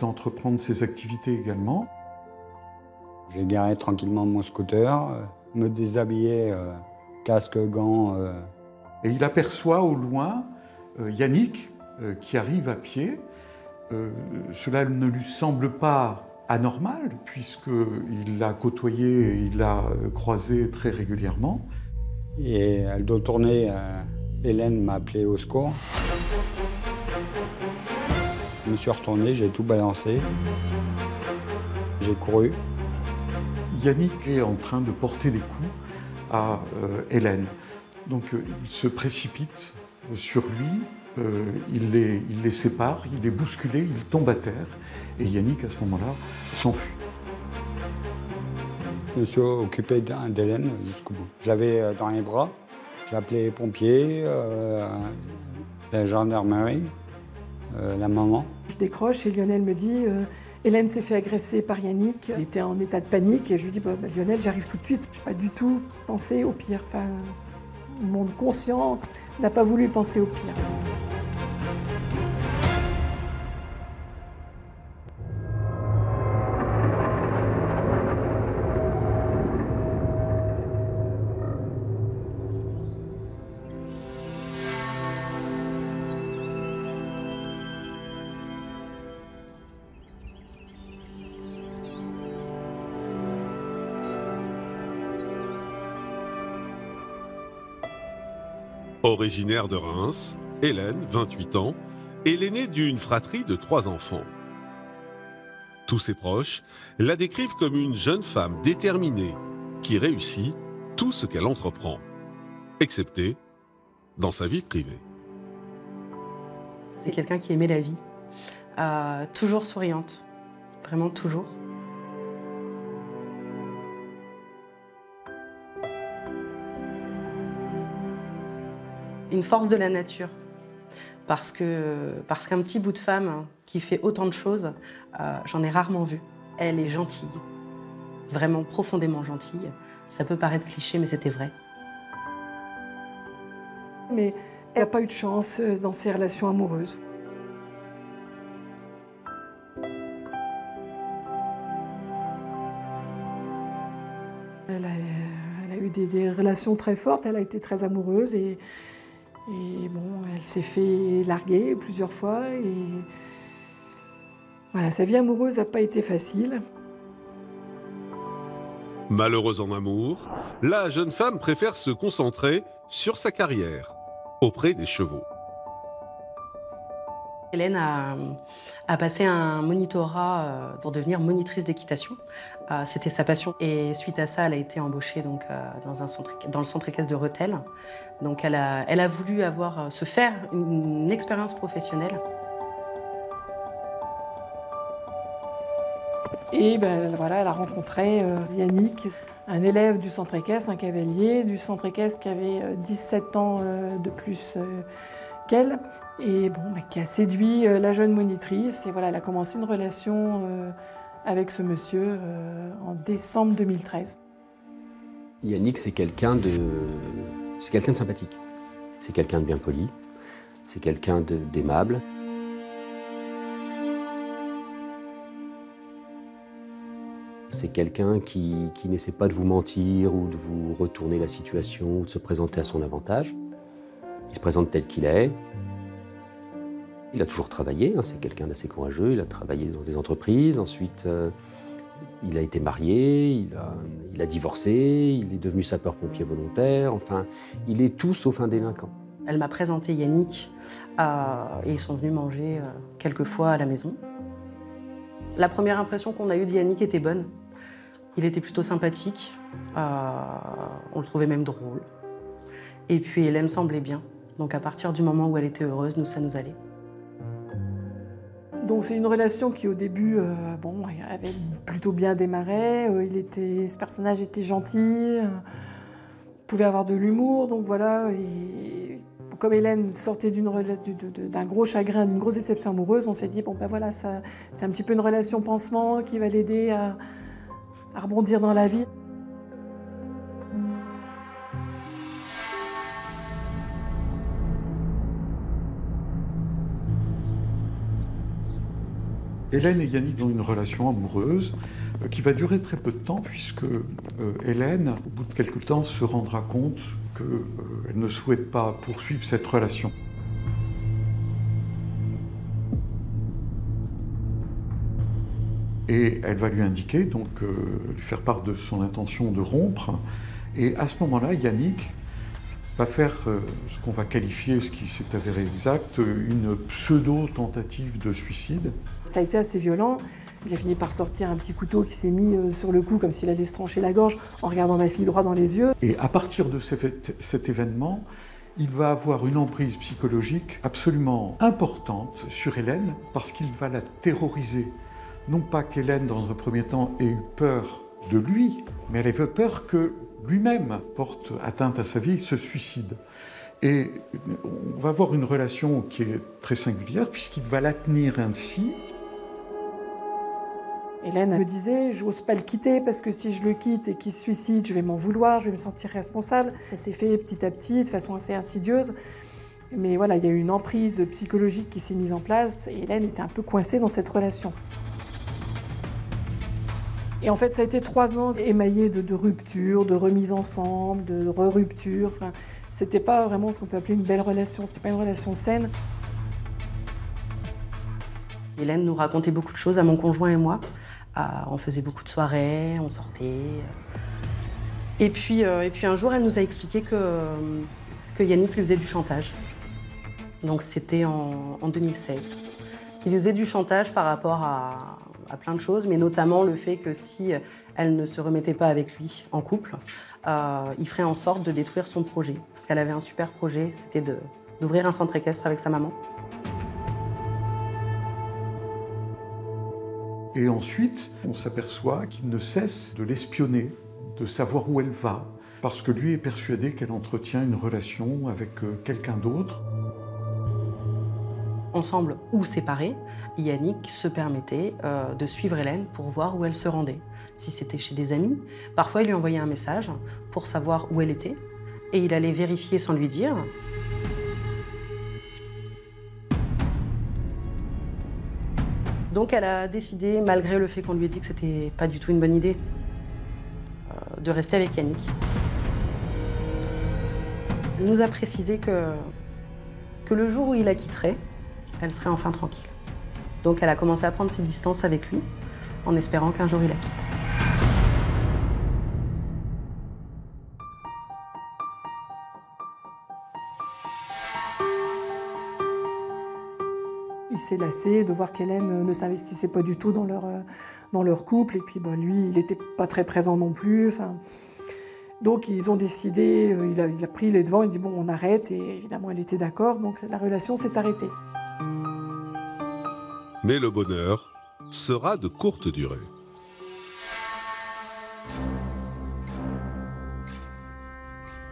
d'entreprendre ses activités également. J'ai garé tranquillement mon scooter, me déshabillé, casque, gants. Et il aperçoit au loin Yannick qui arrive à pied euh, cela ne lui semble pas anormal, puisqu'il l'a côtoyé et il l'a croisé très régulièrement. Et elle doit tourner, euh, Hélène m'a appelé au secours. Je me suis retourné, j'ai tout balancé. J'ai couru. Yannick est en train de porter des coups à euh, Hélène. Donc il se précipite sur lui, euh, il, les, il, les, sépare, il les bousculé, il tombe à terre, et Yannick, à ce moment-là, s'enfuit. Je me suis occupé d'Hélène jusqu'au bout. Je l'avais euh, dans les bras, j'ai appelé les pompiers, euh, la gendarmerie, la maman. Je décroche et Lionel me dit Hélène s'est fait agresser par Yannick. Il était en état de panique et je lui dis bah, Lionel, j'arrive tout de suite. Je n'ai pas du tout pensé au pire. Enfin, mon conscient n'a pas voulu penser au pire. Originaire de Reims, Hélène, 28 ans, est l'aînée d'une fratrie de trois enfants. Tous ses proches la décrivent comme une jeune femme déterminée qui réussit tout ce qu'elle entreprend, excepté dans sa vie privée. C'est quelqu'un qui aimait la vie, euh, toujours souriante, vraiment toujours. Une force de la nature, parce que parce qu'un petit bout de femme qui fait autant de choses, euh, j'en ai rarement vu. Elle est gentille, vraiment profondément gentille. Ça peut paraître cliché, mais c'était vrai. Mais elle n'a pas eu de chance euh, dans ses relations amoureuses. Elle a, elle a eu des, des relations très fortes, elle a été très amoureuse et, et bon, elle s'est fait larguer plusieurs fois et voilà, sa vie amoureuse n'a pas été facile. Malheureuse en amour, la jeune femme préfère se concentrer sur sa carrière auprès des chevaux. Hélène a, passé un monitorat euh, pour devenir monitrice d'équitation. Euh, C'était sa passion. Et suite à ça, elle a été embauchée euh, dans, un le centre équestre de Rethel. Donc elle a, voulu avoir, se faire une, expérience professionnelle. Et ben, voilà, elle a rencontré Yannick, un élève du centre équestre, un cavalier du centre équestre qui avait euh, 17 ans de plus et bon, ben, qui a séduit euh, la jeune monitrice. Et voilà, elle a commencé une relation euh, avec ce monsieur euh, en décembre 2013. Yannick, c'est quelqu'un de, c'est quelqu'un de sympathique. C'est quelqu'un de bien poli. C'est quelqu'un d'aimable. C'est quelqu'un qui, qui n'essaie pas de vous mentir ou de vous retourner la situation ou de se présenter à son avantage. Il se présente tel qu'il est. Il a toujours travaillé, hein, c'est quelqu'un d'assez courageux. Il a travaillé dans des entreprises. Ensuite, euh, il a été marié, il a, divorcé, il est devenu sapeur-pompier volontaire. Enfin, il est tout sauf un délinquant. Elle m'a présenté Yannick euh, et ils sont venus manger euh, quelques fois à la maison. La première impression qu'on a eue de Yannick était bonne. Il était plutôt sympathique, on le trouvait même drôle. Et puis Hélène semblait bien. Donc à partir du moment où elle était heureuse, nous, ça nous allait. Donc c'est une relation qui au début, euh, bon, avait plutôt bien démarré. Euh, il était, ce personnage était gentil, euh, pouvait avoir de l'humour, donc voilà. et comme Hélène sortait d'un gros chagrin, d'une grosse déception amoureuse, on s'est dit bon ben voilà, c'est un petit peu une relation pansement qui va l'aider à, à rebondir dans la vie. Hélène et Yannick ont une relation amoureuse euh, qui va durer très peu de temps puisque euh, Hélène, au bout de quelque temps, se rendra compte qu'elle ne souhaite pas poursuivre cette relation. Et elle va lui indiquer, donc euh, lui faire part de son intention de rompre. Et à ce moment-là, Yannick va faire euh, ce qu'on va qualifier, ce qui s'est avéré exact, une pseudo-tentative de suicide. Ça a été assez violent. Il a fini par sortir un petit couteau qui s'est mis euh, sur le cou comme s'il allait se trancher la gorge en regardant ma fille droit dans les yeux. Et à partir de cet événement, il va avoir une emprise psychologique absolument importante sur Hélène parce qu'il va la terroriser. Non pas qu'Hélène, dans un premier temps, ait eu peur de lui, mais elle avait peur que lui-même porte atteinte à sa vie, se suicide. Et on va avoir une relation qui est très singulière puisqu'il va la tenir ainsi. Hélène me disait, j'ose pas le quitter parce que si je le quitte et qu'il se suicide, je vais m'en vouloir, je vais me sentir responsable. Ça s'est fait petit à petit, de façon assez insidieuse. Mais voilà, il y a eu une emprise psychologique qui s'est mise en place et Hélène était un peu coincée dans cette relation. Et en fait, ça a été trois ans émaillés de, de ruptures, de remises ensemble, de re-ruptures. Enfin, c'était pas vraiment ce qu'on peut appeler une belle relation, c'était pas une relation saine. Hélène nous racontait beaucoup de choses à mon conjoint et moi. Euh, on faisait beaucoup de soirées, on sortait. Et puis, euh, et puis un jour, elle nous a expliqué que, que Yannick lui faisait du chantage. Donc c'était en, 2016. Il lui faisait du chantage par rapport à, plein de choses, mais notamment le fait que si elle ne se remettait pas avec lui en couple, euh, il ferait en sorte de détruire son projet. Parce qu'elle avait un super projet, c'était d'ouvrir un centre équestre avec sa maman. Et ensuite, on s'aperçoit qu'il ne cesse de l'espionner, de savoir où elle va, parce que lui est persuadé qu'elle entretient une relation avec euh, quelqu'un d'autre. Ensemble ou séparés, Yannick se permettait euh, de suivre Hélène pour voir où elle se rendait. Si c'était chez des amis, parfois il lui envoyait un message pour savoir où elle était, et il allait vérifier sans lui dire. Donc elle a décidé, malgré le fait qu'on lui ait dit que c'était pas du tout une bonne idée, euh, de rester avec Yannick. Elle nous a précisé que, que le jour où il la quitterait, elle serait enfin tranquille. Donc elle a commencé à prendre ses distances avec lui, en espérant qu'un jour il la quitte. Il s'est lassé de voir qu'Hélène ne s'investissait pas du tout dans leur, euh, dans leur couple, et puis bah, lui, il n'était pas très présent non plus. Donc ils ont décidé, euh, il a, il a, pris les devants, il dit bon on arrête et évidemment elle était d'accord, donc la relation s'est arrêtée. Mais le bonheur sera de courte durée.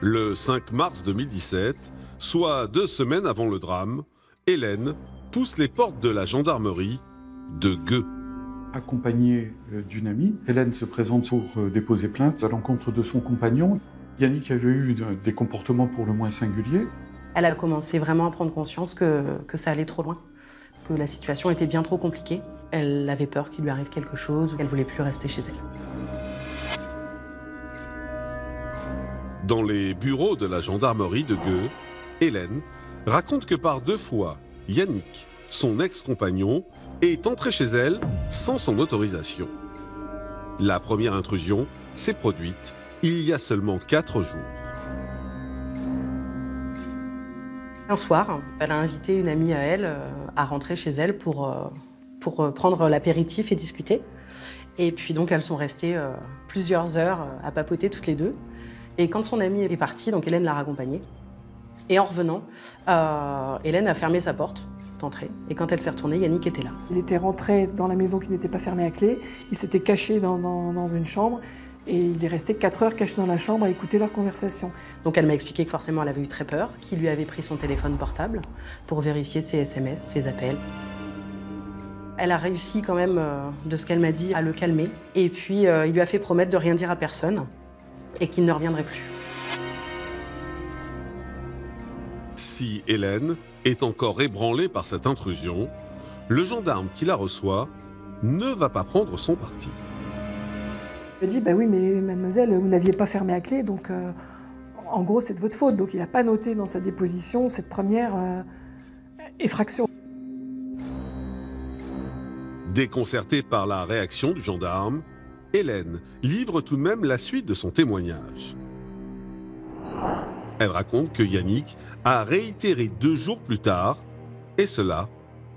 Le 5 mars 2017, soit deux semaines avant le drame, Hélène pousse les portes de la gendarmerie de Gueux accompagnée euh, d'une amie. Hélène se présente pour euh, déposer plainte à l'encontre de son compagnon. Yannick avait eu des comportements pour le moins singuliers. Elle a commencé vraiment à prendre conscience que, que ça allait trop loin, la situation était bien trop compliquée. Elle avait peur qu'il lui arrive quelque chose, ou qu'elle voulait plus rester chez elle. Dans les bureaux de la gendarmerie de Gueux, Hélène raconte que par deux fois, Yannick, son ex-compagnon, est entré chez elle sans son autorisation. La première intrusion s'est produite il y a seulement quatre jours. Un soir, elle a invité une amie à elle euh, à rentrer chez elle pour, euh, pour euh, prendre l'apéritif et discuter. Et puis donc elles sont restées plusieurs heures à papoter toutes les deux. Et quand son amie est partie, donc Hélène l'a raccompagnée. Et en revenant, Hélène a fermé sa porte d'entrée. Et quand elle s'est retournée, Yannick était là. Il était rentré dans la maison qui n'était pas fermée à clé. Il s'était caché dans, une chambre. Et il est resté 4 heures caché dans la chambre à écouter leur conversation. Donc elle m'a expliqué que forcément elle avait eu très peur, qu'il lui avait pris son téléphone portable pour vérifier ses SMS, ses appels. Elle a réussi quand même, euh, de ce qu'elle m'a dit, à le calmer. Et puis euh, il lui a fait promettre de rien dire à personne et qu'il ne reviendrait plus. Si Hélène est encore ébranlé par cette intrusion, le gendarme qui la reçoit ne va pas prendre son parti. Il dit, bah oui, mais mademoiselle, vous n'aviez pas fermé à clé, donc euh, en gros, c'est de votre faute. Donc il n'a pas noté dans sa déposition cette première euh, effraction. Déconcertée par la réaction du gendarme, Hélène livre tout de même la suite de son témoignage. Elle raconte que Yannick a réitéré deux jours plus tard, et cela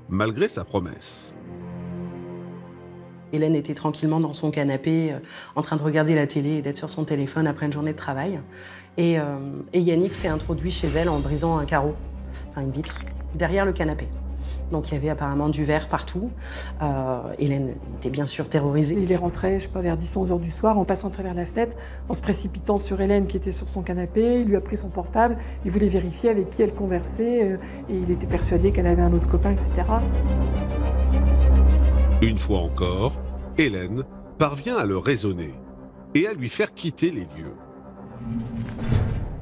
malgré sa promesse. Hélène était tranquillement dans son canapé, euh, en train de regarder la télé et d'être sur son téléphone après une journée de travail. Et, euh, et Yannick s'est introduit chez elle en brisant un carreau, enfin une vitre, derrière le canapé. Donc il y avait apparemment du verre partout. Euh, Hélène était bien sûr terrorisée. Il est rentré, je sais pas, vers 10-11 heures du soir, en passant à travers la fenêtre, en se précipitant sur Hélène qui était sur son canapé. Il lui a pris son portable, il voulait vérifier avec qui elle conversait, et il était persuadé qu'elle avait un autre copain, etc. Une fois encore, Hélène parvient à le raisonner et à lui faire quitter les lieux.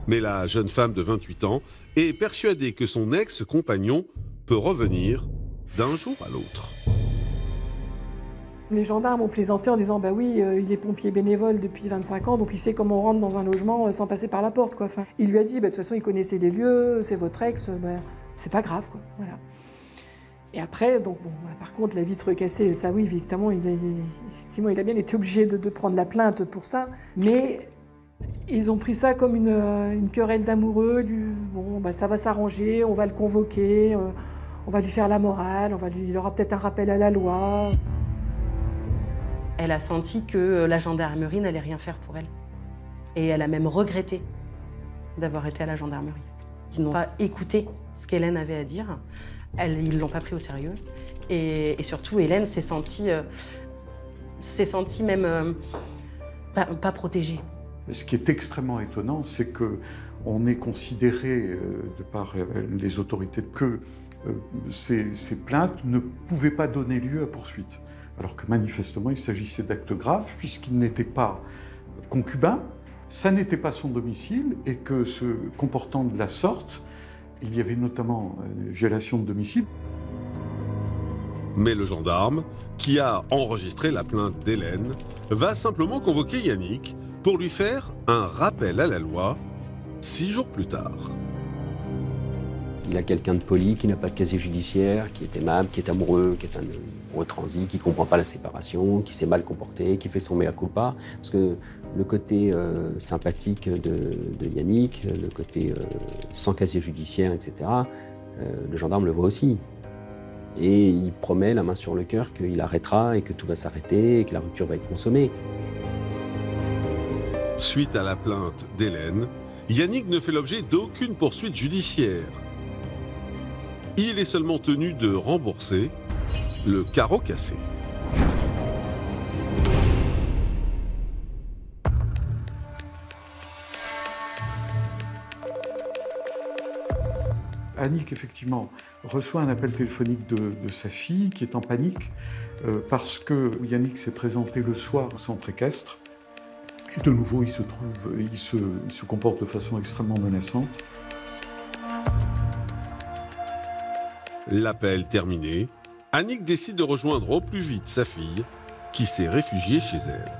Mais la jeune femme de 28 ans est persuadée que son ex-compagnon peut revenir d'un jour à l'autre. Les gendarmes ont plaisanté en disant bah oui, euh, il est pompier bénévole depuis 25 ans, donc il sait comment on rentre dans un logement euh, sans passer par la porte. Il lui a dit bah, de toute façon, il connaissait les lieux, c'est votre ex, bah, c'est pas grave. Quoi. Voilà. Et après, donc, bon, bah, par contre, la vitre cassée, ça oui, évidemment, il, effectivement, il a bien été obligé de, prendre la plainte pour ça. Mais ils ont pris ça comme une, une querelle d'amoureux, bon, bah, ça va s'arranger, on va le convoquer, euh, on va lui faire la morale, on va il aura peut-être un rappel à la loi. Elle a senti que la gendarmerie n'allait rien faire pour elle. Et elle a même regretté d'avoir été à la gendarmerie. Ils n'ont pas écouté ce qu'Hélène avait à dire. Ils ne l'ont pas pris au sérieux. Et, surtout, Hélène s'est sentie, euh, sentie même euh, pas, protégée. Ce qui est extrêmement étonnant, c'est que on est considéré euh, de par les autorités que ces, ces plaintes ne pouvaient pas donner lieu à poursuite. Alors que manifestement, il s'agissait d'actes graves puisqu'il n'était pas concubin, ça n'était pas son domicile et que se comportant de la sorte, il y avait notamment une violation de domicile. Mais le gendarme, qui a enregistré la plainte d'Hélène, va simplement convoquer Yannick pour lui faire un rappel à la loi six jours plus tard. Il a quelqu'un de poli, qui n'a pas de casier judiciaire, qui est aimable, qui est amoureux, qui est un amoureux transi, qui ne comprend pas la séparation, qui s'est mal comporté, qui fait son mea culpa. Parce que le côté euh, sympathique de, de, Yannick, le côté euh, sans casier judiciaire, etc., euh, le gendarme le voit aussi. Et il promet la main sur le cœur qu'il arrêtera et que tout va s'arrêter et que la rupture va être consommée. Suite à la plainte d'Hélène, Yannick ne fait l'objet d'aucune poursuite judiciaire. Il est seulement tenu de rembourser le carreau cassé. Annick, effectivement, reçoit un appel téléphonique de, sa fille qui est en panique euh, parce que Yannick s'est présenté le soir au centre équestre. De nouveau, il se trouve, il se comporte de façon extrêmement menaçante. L'appel terminé, Annick décide de rejoindre au plus vite sa fille, qui s'est réfugiée chez elle.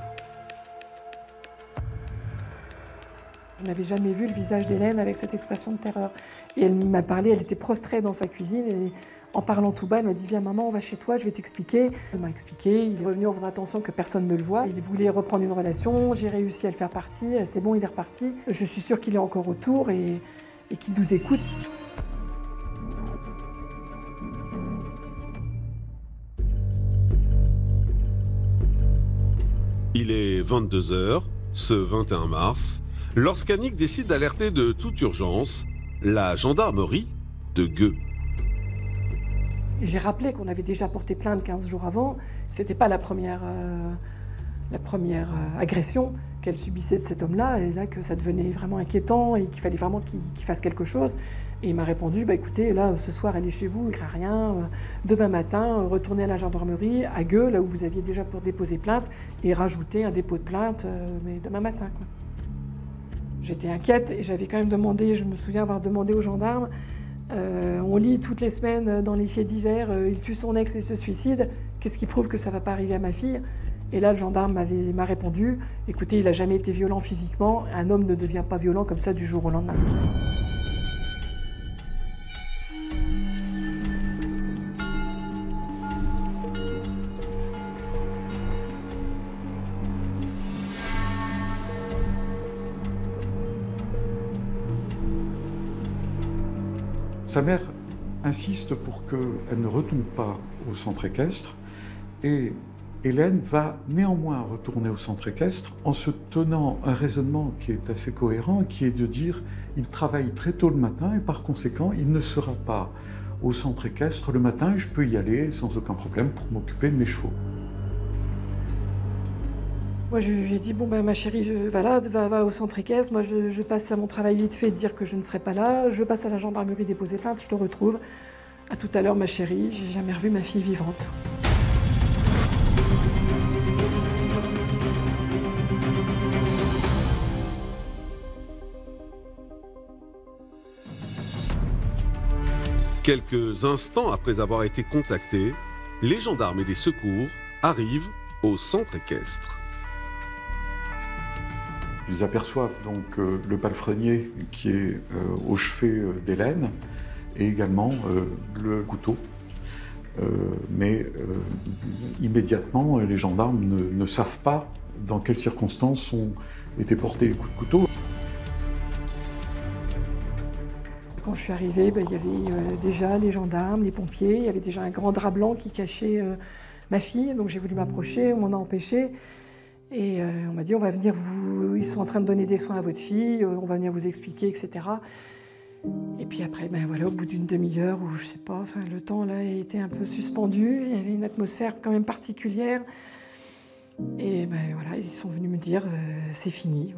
Je n'avais jamais vu le visage d'Hélène avec cette expression de terreur. Et elle m'a parlé, elle était prostrée dans sa cuisine et en parlant tout bas, elle m'a dit Viens maman, on va chez toi, je vais t'expliquer. Elle m'a expliqué, il est revenu en faisant attention que personne ne le voit. Il voulait reprendre une relation, j'ai réussi à le faire partir, c'est bon, il est reparti. Je suis sûre qu'il est encore autour et qu'il nous écoute. Il est 22h, ce 21 mars, lorsqu'Annick décide d'alerter de toute urgence la gendarmerie de Gueux. J'ai rappelé qu'on avait déjà porté plainte 15 jours avant. C'était pas la première, euh, euh, agression qu'elle subissait de cet homme-là, et là que ça devenait vraiment inquiétant et qu'il fallait vraiment qu'il fasse quelque chose. Et il m'a répondu bah écoutez, là ce soir est chez vous, il ne craint rien. Euh, Demain matin, euh, retournez à la gendarmerie à Gueux, là où vous aviez déjà pour déposer plainte, et rajoutez un dépôt de plainte, euh, mais demain matin. J'étais inquiète et j'avais quand même demandé, je me souviens avoir demandé aux gendarmes, euh, on lit toutes les semaines dans les faits divers, euh, il tue son ex et se suicide, qu'est-ce qui prouve que ça va pas arriver à ma fille? Et là, le gendarme m'a répondu, écoutez, il n'a jamais été violent physiquement, un homme ne devient pas violent comme ça du jour au lendemain. Sa mère insiste pour qu'elle ne retourne pas au centre équestre et Hélène va néanmoins retourner au centre équestre en se tenant un raisonnement qui est assez cohérent, qui est de dire il travaille très tôt le matin et par conséquent il ne sera pas au centre équestre le matin et je peux y aller sans aucun problème pour m'occuper de mes chevaux. Moi, je lui ai dit, bon, ben, ma chérie, je, va là, va, au centre équestre. Moi, je, je passe à mon travail vite fait, dire que je ne serai pas là. Je passe à la gendarmerie déposer plainte, je te retrouve. À tout à l'heure, ma chérie, j'ai jamais revu ma fille vivante. Quelques instants après avoir été contactés, les gendarmes et les secours arrivent au centre équestre. Ils aperçoivent donc euh, le palefrenier qui est euh, au chevet euh, d'Hélène et également le couteau. Mais immédiatement, les gendarmes ne, savent pas dans quelles circonstances ont été portés les coups de couteau. Quand je suis arrivée, ben, il y avait déjà les gendarmes, les pompiers, il y avait déjà un grand drap blanc qui cachait ma fille, donc j'ai voulu m'approcher, on m'en a empêché. Et euh, on m'a dit, on va venir vous... Ils sont en train de donner des soins à votre fille, on va venir vous expliquer, etc. Et puis après, ben voilà, au bout d'une demi-heure, ou je sais pas, enfin, le temps là était un peu suspendu, il y avait une atmosphère quand même particulière. Et ben voilà, ils sont venus me dire, c'est fini.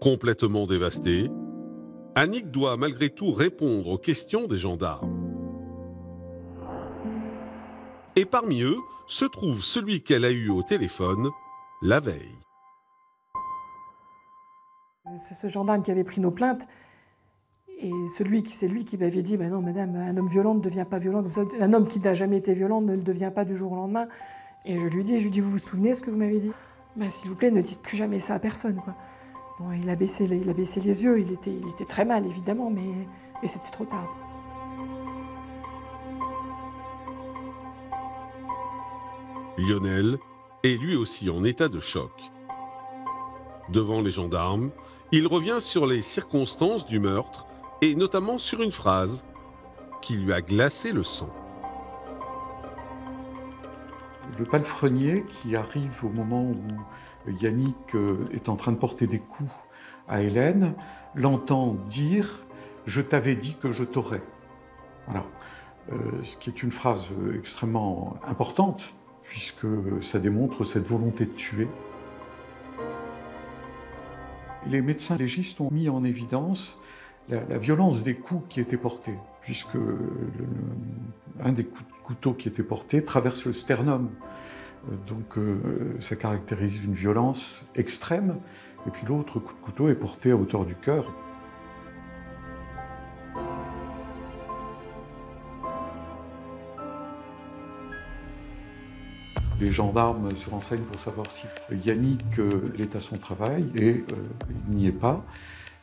Complètement dévastée, Annick doit malgré tout répondre aux questions des gendarmes. Et parmi eux se trouve celui qu'elle a eu au téléphone la veille. C'est ce gendarme qui avait pris nos plaintes. Et celui, c'est lui qui m'avait dit, bah non, madame, un homme violent ne devient pas violent. Un homme qui n'a jamais été violent ne le devient pas du jour au lendemain. Et je lui dis, je lui dis, vous vous souvenez ce que vous m'avez dit? Bah, S'il vous plaît, ne dites plus jamais ça à personne. Quoi. Bon, il, a baissé les, il a baissé les yeux, il était, très mal, évidemment, mais c'était trop tard. Lionel est lui aussi en état de choc. Devant les gendarmes, il revient sur les circonstances du meurtre et notamment sur une phrase qui lui a glacé le sang. Le palefrenier qui arrive au moment où Yannick euh, est en train de porter des coups à Hélène l'entend dire Je t'avais dit que je t'aurais. Voilà. Euh, ce qui est une phrase extrêmement importante, puisque ça démontre cette volonté de tuer. Les médecins légistes ont mis en évidence la, violence des coups qui étaient portés, puisque un des coups de couteau qui était porté traverse le sternum. Donc euh, ça caractérise une violence extrême, et puis l'autre coup de couteau est porté à hauteur du cœur. Les gendarmes se renseignent pour savoir si Yannick euh, est à son travail et euh, il n'y est pas.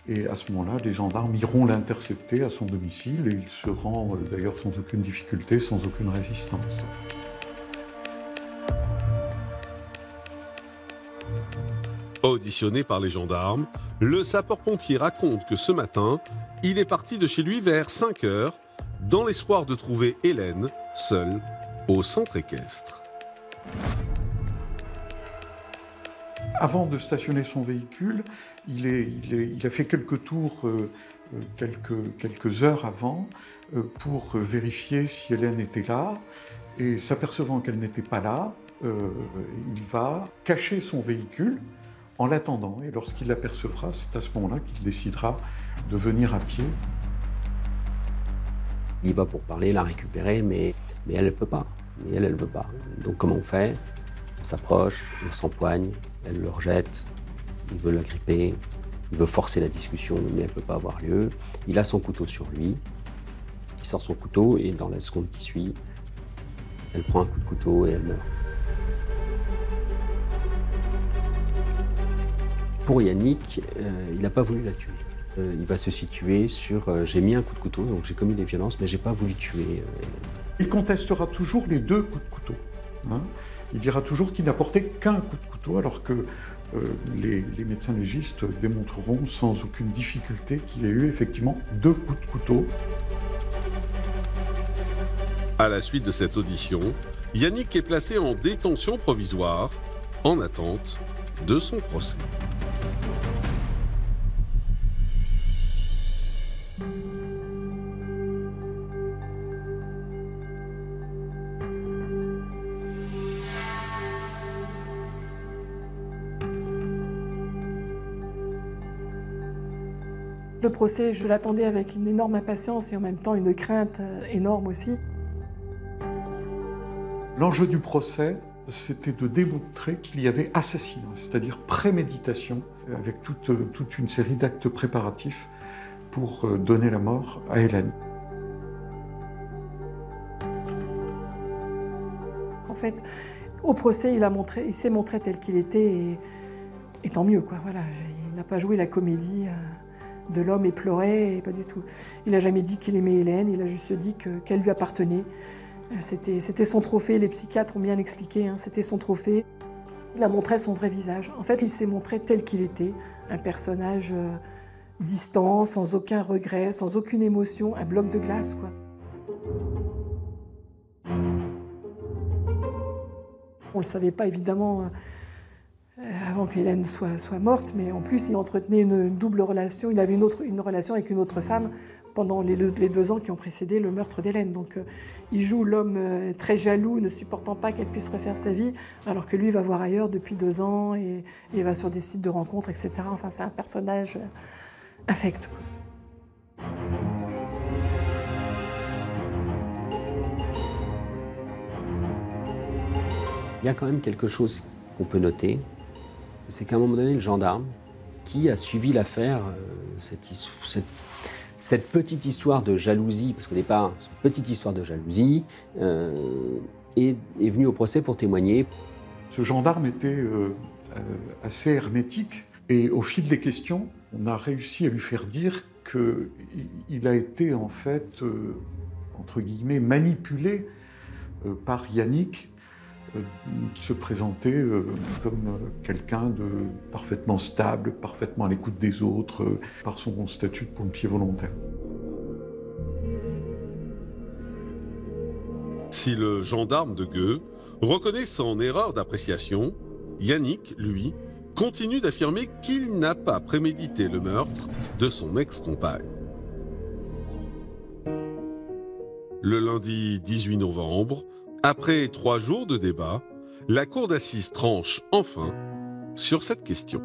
Et à ce moment-là, les gendarmes iront l'intercepter à son domicile et il se rend euh, d'ailleurs sans aucune difficulté, sans aucune résistance. Auditionné par les gendarmes, le sapeur-pompier raconte que ce matin, il est parti de chez lui vers 5 heures dans l'espoir de trouver Hélène seule au centre équestre. Avant de stationner son véhicule, il, a fait quelques tours, euh, quelques, quelques, heures avant, euh, pour vérifier si Hélène était là. Et s'apercevant qu'elle n'était pas là, euh, il va cacher son véhicule en l'attendant. Et lorsqu'il l'apercevra, c'est à ce moment-là qu'il décidera de venir à pied. Il va pour parler, la récupérer, mais elle ne peut pas. Et elle, elle veut pas. Donc comment on fait? On s'approche, on s'empoigne, elle le rejette, il veut la gripper, il veut forcer la discussion, mais elle ne peut pas avoir lieu. Il a son couteau sur lui, il sort son couteau et dans la seconde qui suit, elle prend un coup de couteau et elle meurt. Pour Yannick, euh, il n'a pas voulu la tuer. Euh, il va se situer sur euh, j'ai mis un coup de couteau, donc j'ai commis des violences, mais j'ai pas voulu tuer. Il contestera toujours les deux coups de couteau. Hein. Il dira toujours qu'il n'a porté qu'un coup de couteau, alors que euh, les, les, médecins légistes démontreront sans aucune difficulté qu'il y a eu effectivement deux coups de couteau. À la suite de cette audition, Yannick est placé en détention provisoire en attente de son procès. Le procès, je l'attendais avec une énorme impatience et en même temps une crainte énorme aussi. L'enjeu du procès, c'était de démontrer qu'il y avait assassinat, c'est-à-dire préméditation, avec toute, toute une série d'actes préparatifs pour donner la mort à Hélène. En fait, au procès, il, a montré, il s'est montré tel qu'il était et, et, tant mieux, quoi. Voilà, il n'a pas joué la comédie de l'homme et pas du tout. Il n'a jamais dit qu'il aimait Hélène, il a juste dit qu'elle lui appartenait C'était son trophée, les psychiatres ont bien expliqué, hein, c'était son trophée. Il a montré son vrai visage. En fait, il s'est montré tel qu'il était, un personnage euh, distant, sans aucun regret, sans aucune émotion, un bloc de glace, quoi. On ne le savait pas évidemment euh, avant qu'Hélène soit, soit, morte, mais en plus il entretenait une, double relation. Il avait une, autre, une relation avec une autre femme pendant les, deux ans qui ont précédé le meurtre d'Hélène. Donc euh, il joue l'homme euh, très jaloux, ne supportant pas qu'elle puisse refaire sa vie, alors que lui va voir ailleurs depuis deux ans et, et va sur des sites de rencontres, etc. Enfin, c'est un personnage affect. Il y a quand même quelque chose qu'on peut noter, c'est qu'à un moment donné, le gendarme, qui a suivi l'affaire, euh, cette, petite histoire de jalousie, parce qu'au départ, c'est une petite histoire de jalousie, euh, est, venu au procès pour témoigner. Ce gendarme était euh, assez hermétique, et au fil des questions, on a réussi à lui faire dire qu'il a été en fait, entre guillemets, manipulé par Yannick se présentait euh, comme euh, quelqu'un de parfaitement stable, parfaitement à l'écoute des autres, par son statut de pompier volontaire. Si le gendarme de Gueux reconnaît son erreur d'appréciation, Yannick, lui, continue d'affirmer qu'il n'a pas prémédité le meurtre de son ex-compagne. Le lundi 18 novembre, après trois jours de débat, la Cour d'assises tranche enfin sur cette question.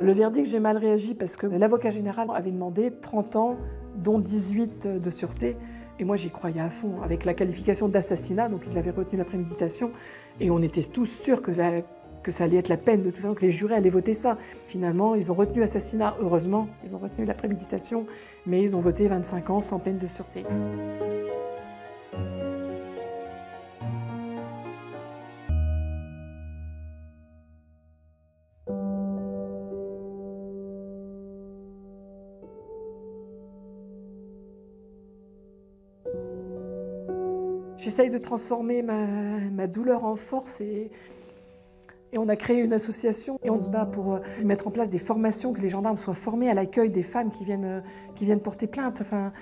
Le verdict, j'ai mal réagi parce que l'avocat général avait demandé 30 ans, dont 18 de sûreté. Et moi, j'y croyais à fond, avec la qualification d'assassinat, donc il avait retenu la préméditation. Et on était tous sûrs que, ça allait être la peine, de toute façon, que les jurés allaient voter ça. Finalement, ils ont retenu assassinat, heureusement, ils ont retenu la préméditation, mais ils ont voté 25 ans sans peine de sûreté. J'essaye de transformer ma, douleur en force et, et, on a créé une association et on se bat pour euh, mettre en place des formations, que les gendarmes soient formés à l'accueil des femmes qui viennent, euh, qui viennent porter plainte. Enfin,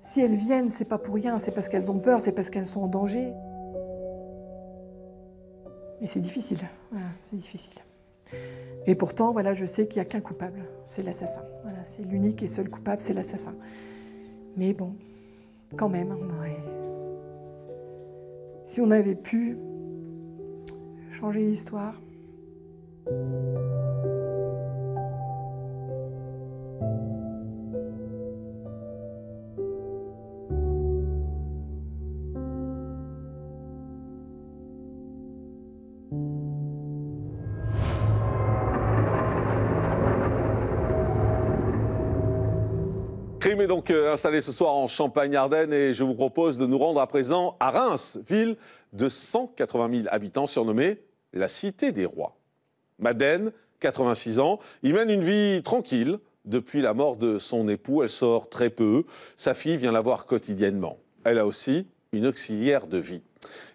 si elles viennent, c'est pas pour rien, c'est parce qu'elles ont peur, c'est parce qu'elles sont en danger. Mais c'est difficile, c'est difficile. Et pourtant, voilà, je sais qu'il n'y a qu'un coupable, c'est l'assassin. Voilà, c'est l'unique et seul coupable, c'est l'assassin. Mais bon, quand même, on aurait si on avait pu changer l'histoire. Donc euh, installé ce soir en Champagne-Ardenne et je vous propose de nous rendre à présent à Reims, ville de 180 000 habitants surnommée la Cité des Rois. Madeleine, 86 ans, y mène une vie tranquille. Depuis la mort de son époux, elle sort très peu. Sa fille vient la voir quotidiennement. Elle a aussi une auxiliaire de vie.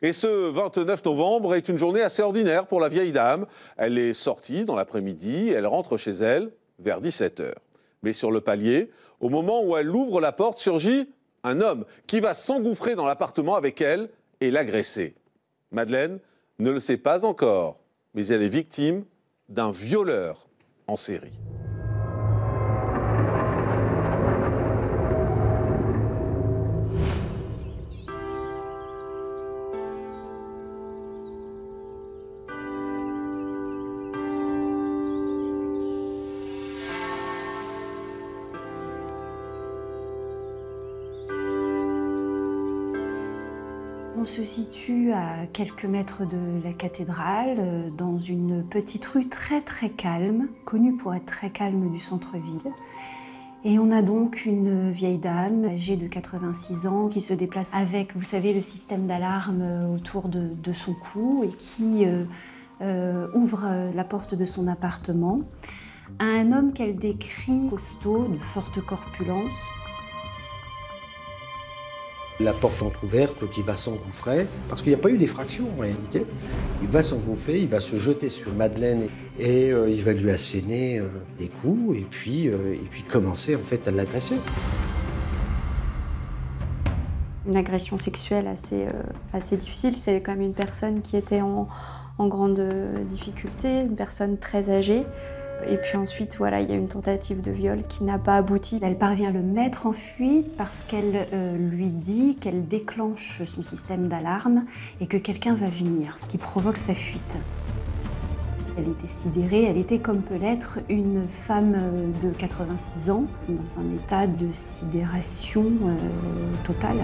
Et ce 29 novembre est une journée assez ordinaire pour la vieille dame. Elle est sortie dans l'après-midi, elle rentre chez elle vers 17h. Mais sur le palier, au moment où elle ouvre la porte, surgit un homme qui va s'engouffrer dans l'appartement avec elle et l'agresser. Madeleine ne le sait pas encore, mais elle est victime d'un violeur en série. Situe à quelques mètres de la cathédrale, euh, dans une petite rue très très calme, connue pour être très calme du centre-ville. Et on a donc une vieille dame âgée de 86 ans qui se déplace avec, vous savez, le système d'alarme euh, autour de, son cou et qui euh, ouvre la porte de son appartement à un homme qu'elle décrit costaud, de forte corpulence, La porte entrouverte qui va s'engouffrer, parce qu'il n'y a pas eu d'effraction en réalité. Il va s'engouffrer, il va se jeter sur Madeleine et euh, il va lui asséner euh, des coups et puis, euh, et puis commencer en fait à l'agresser. Une agression sexuelle assez, difficile. C'est quand même une personne qui était en grande difficulté, une personne très âgée. Et puis ensuite, voilà, il y a une tentative de viol qui n'a pas abouti. Elle parvient à le mettre en fuite parce qu'elle euh, lui dit qu'elle déclenche son système d'alarme et que quelqu'un va venir, ce qui provoque sa fuite. Elle était sidérée, elle était comme peut l'être une femme de 86 ans, dans un état de sidération euh, totale.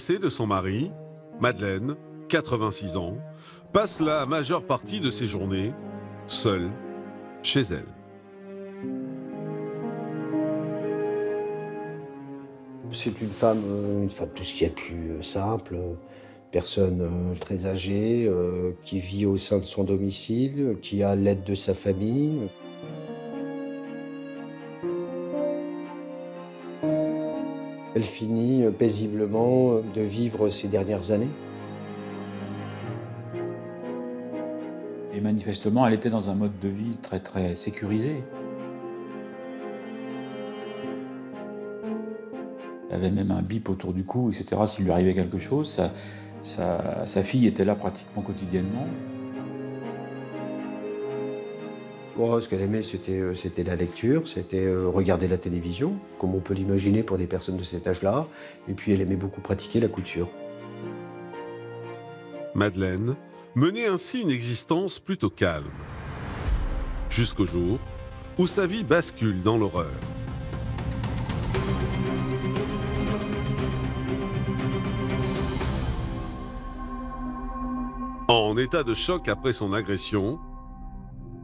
Décès de son mari, Madeleine, 86 ans, passe la majeure partie de ses journées seule chez elle. C'est une femme, euh, une femme tout ce qui est plus euh, simple, personne euh, très âgée, qui vit au sein de son domicile, qui a l'aide de sa famille. Elle finit paisiblement de vivre ses dernières années. Et manifestement, elle était dans un mode de vie très très sécurisé. Elle avait même un bip autour du cou, etc. S'il lui arrivait quelque chose, sa fille était là pratiquement quotidiennement. Ce qu'elle aimait, c'était, c'était la lecture, c'était regarder la télévision, comme on peut l'imaginer pour des personnes de cet âge-là. Et puis elle aimait beaucoup pratiquer la couture. Madeleine menait ainsi une existence plutôt calme. Jusqu'au jour où sa vie bascule dans l'horreur. En état de choc après son agression,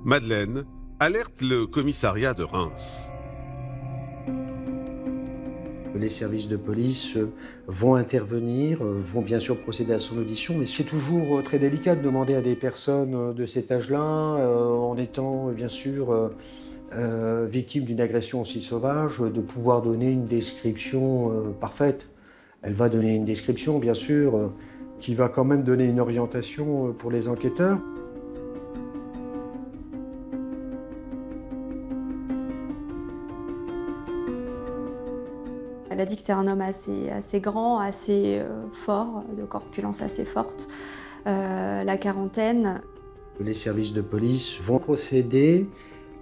Madeleine alerte le commissariat de Reims. Les services de police vont intervenir, vont bien sûr procéder à son audition, mais c'est toujours très délicat de demander à des personnes de cet âge-là, en étant bien sûr victimes d'une agression aussi sauvage, de pouvoir donner une description parfaite. Elle va donner une description, bien sûr, qui va quand même donner une orientation pour les enquêteurs. A dit que c'est un homme assez, assez grand, assez euh, fort, de corpulence assez forte. Euh, la quarantaine. Les services de police vont procéder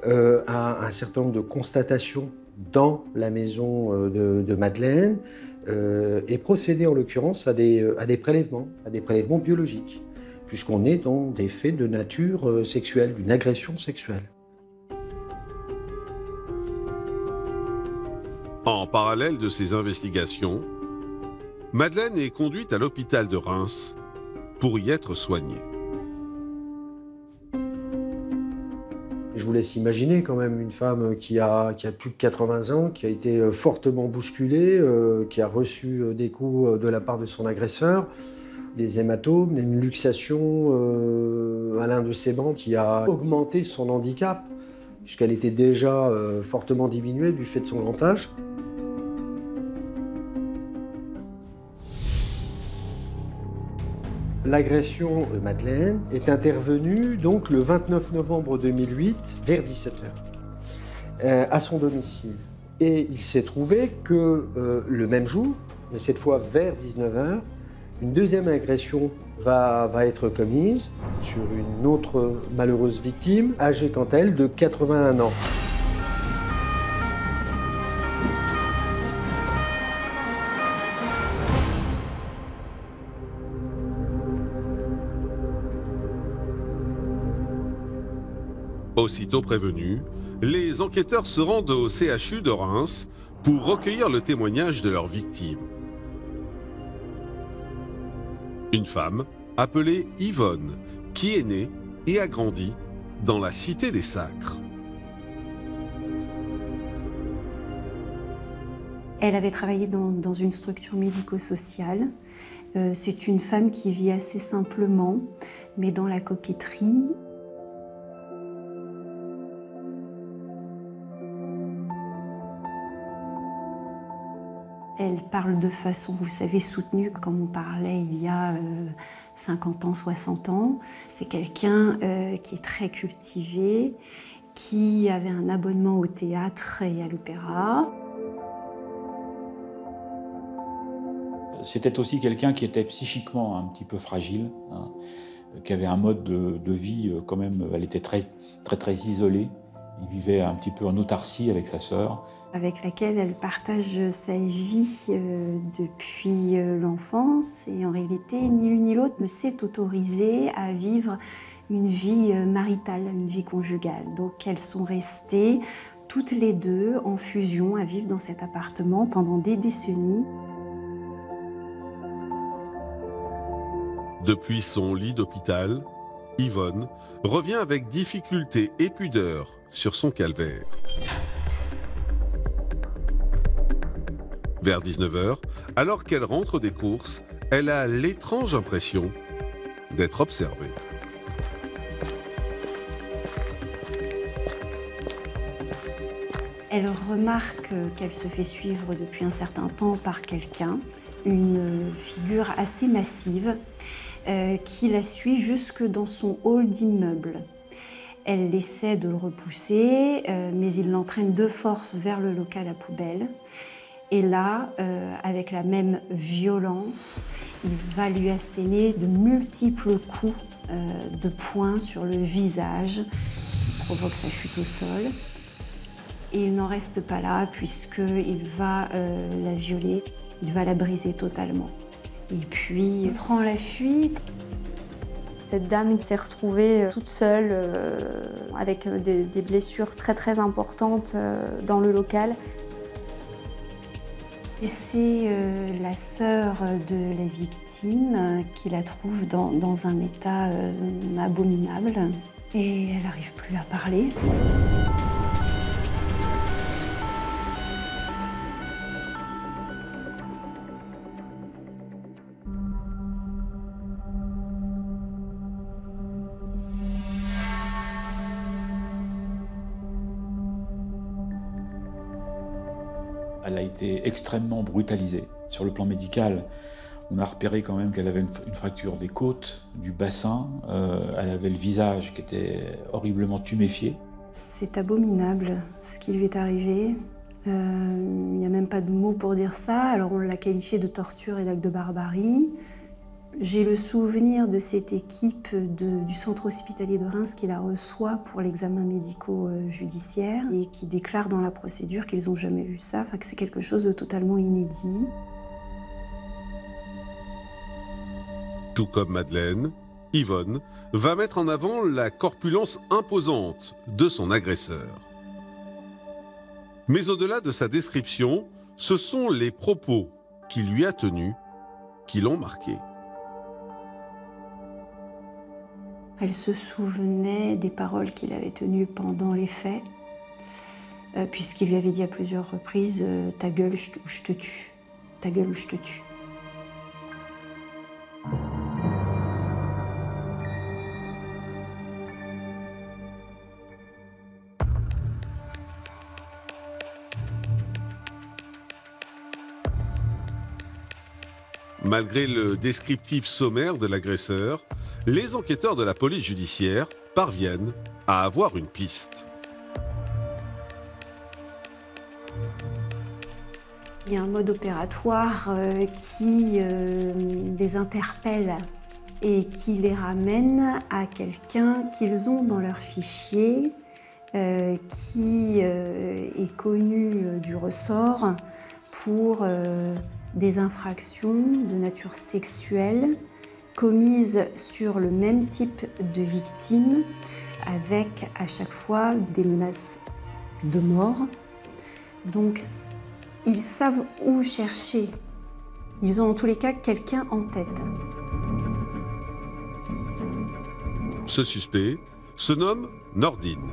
euh, à un certain nombre de constatations dans la maison de, de Madeleine et procéder en l'occurrence à des prélèvements, à des prélèvements biologiques, puisqu'on est dans des faits de nature sexuelle, d'une agression sexuelle. Parallèle de ces investigations, Madeleine est conduite à l'hôpital de Reims pour y être soignée. Je vous laisse imaginer quand même une femme qui a, qui a plus de 80 ans, qui a été fortement bousculée, euh, qui a reçu des coups de la part de son agresseur, des hématomes, une luxation euh, à l'un de ses bancs qui a augmenté son handicap, puisqu'elle était déjà euh, fortement diminuée du fait de son grand âge. L'agression de Madeleine est intervenue donc le 29 novembre 2008 vers 17h euh, à son domicile. Et il s'est trouvé que euh, le même jour, mais cette fois vers 19h, une deuxième agression va, va, être commise sur une autre malheureuse victime, âgée quant à elle de 81 ans. Aussitôt prévenus, les enquêteurs se rendent au CHU de Reims pour recueillir le témoignage de leur victime. Une femme appelée Yvonne, qui est née et a grandi dans la Cité des Sacres. Elle avait travaillé dans, une structure médico-sociale. Euh, c'est une femme qui vit assez simplement, mais dans la coquetterie. Elle parle de façon, vous savez, soutenue, comme on parlait il y a 50 ans, 60 ans. C'est quelqu'un euh, qui est très cultivé, qui avait un abonnement au théâtre et à l'opéra. C'était aussi quelqu'un qui était psychiquement un petit peu fragile, hein, qui avait un mode de, de, vie euh, quand même, elle était très très très isolée. Il vivait un petit peu en autarcie avec sa sœur avec laquelle elle partage sa vie euh, depuis euh, l'enfance. Et en réalité, ni l'une ni l'autre ne s'est autorisée à vivre une vie euh, maritale, une vie conjugale. Donc elles sont restées toutes les deux en fusion à vivre dans cet appartement pendant des décennies. Depuis son lit d'hôpital, Yvonne revient avec difficulté et pudeur sur son calvaire. Vers 19h, alors qu'elle rentre des courses, elle a l'étrange impression d'être observée. Elle remarque qu'elle se fait suivre depuis un certain temps par quelqu'un, une figure assez massive, euh, qui la suit jusque dans son hall d'immeuble. Elle essaie de le repousser, euh, mais il l'entraîne de force vers le local à poubelle. Et là, euh, avec la même violence, il va lui asséner de multiples coups euh, de poing sur le visage, qui provoque sa chute au sol. Et il n'en reste pas là, puisqu'il va la violer, il va la briser totalement. Et puis, il prend la fuite. Cette dame s'est retrouvée toute seule, avec des, des, blessures très très importantes dans le local. C'est euh, la sœur de la victime euh, qui la trouve dans, un état euh, abominable et elle n'arrive plus à parler. Été extrêmement brutalisée. Sur le plan médical, on a repéré quand même qu'elle avait une, fracture des côtes, du bassin. Euh, elle avait le visage qui était horriblement tuméfié. C'est abominable ce qui lui est arrivé. Il euh, n'y a même pas de mots pour dire ça. Alors on l'a qualifié de torture et d'acte de barbarie. J'ai le souvenir de cette équipe du centre hospitalier de Reims qui la reçoit pour l'examen médico-judiciaire et qui déclare dans la procédure qu'ils n'ont jamais vu ça, que c'est quelque chose de totalement inédit. Tout comme Madeleine, Yvonne va mettre en avant la corpulence imposante de son agresseur. Mais au-delà de sa description, ce sont les propos qu'il lui a tenus qui l'ont marqué. Elle se souvenait des paroles qu'il avait tenues pendant les faits, euh, puisqu'il lui avait dit à plusieurs reprises euh, Ta gueule ou je te tue. Ta gueule ou je te tue. Malgré le descriptif sommaire de l'agresseur, les enquêteurs de la police judiciaire parviennent à avoir une piste. Il y a un mode opératoire euh, qui euh, les interpelle et qui les ramène à quelqu'un qu'ils ont dans leur fichier, euh, qui est connu du ressort pour des infractions de nature sexuelle commises sur le même type de victime, avec à chaque fois des menaces de mort. Donc ils savent où chercher. Ils ont en tous les cas quelqu'un en tête. Ce suspect se nomme Nordine,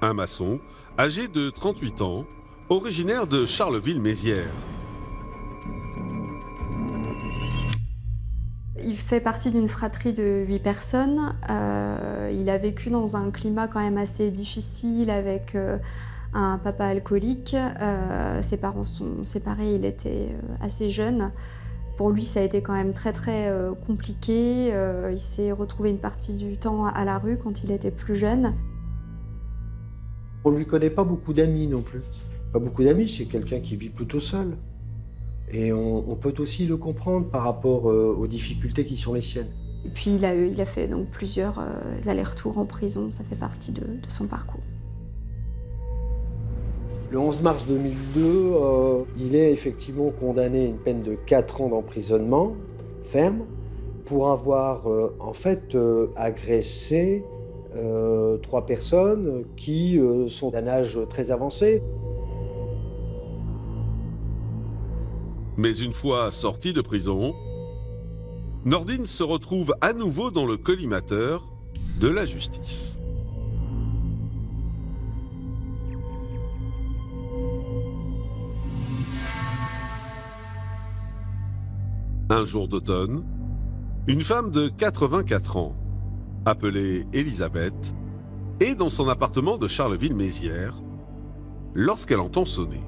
un maçon âgé de 38 ans, originaire de Charleville-Mézières. Il fait partie d'une fratrie de huit personnes. Euh, il a vécu dans un climat quand même assez difficile avec euh, un papa alcoolique. Euh, ses parents sont séparés, il était assez jeune. Pour lui, ça a été quand même très très compliqué. il s'est retrouvé une partie du temps à la rue quand il était plus jeune. On ne lui connaît pas beaucoup d'amis non plus. Pas beaucoup d'amis, c'est quelqu'un qui vit plutôt seul. Et on, peut aussi le comprendre par rapport euh, aux difficultés qui sont les siennes. Et puis il a, il a fait donc plusieurs euh, allers-retours en prison, ça fait partie de, son parcours. Le 11 mars 2002, euh, il est effectivement condamné à une peine de 4 ans d'emprisonnement ferme pour avoir en fait agressé trois personnes qui sont d'un âge très avancé. Mais une fois sorti de prison, Nordine se retrouve à nouveau dans le collimateur de la justice. Un jour d'automne, une femme de 84 ans, appelée Elisabeth, est dans son appartement de Charleville-Mézières lorsqu'elle entend sonner.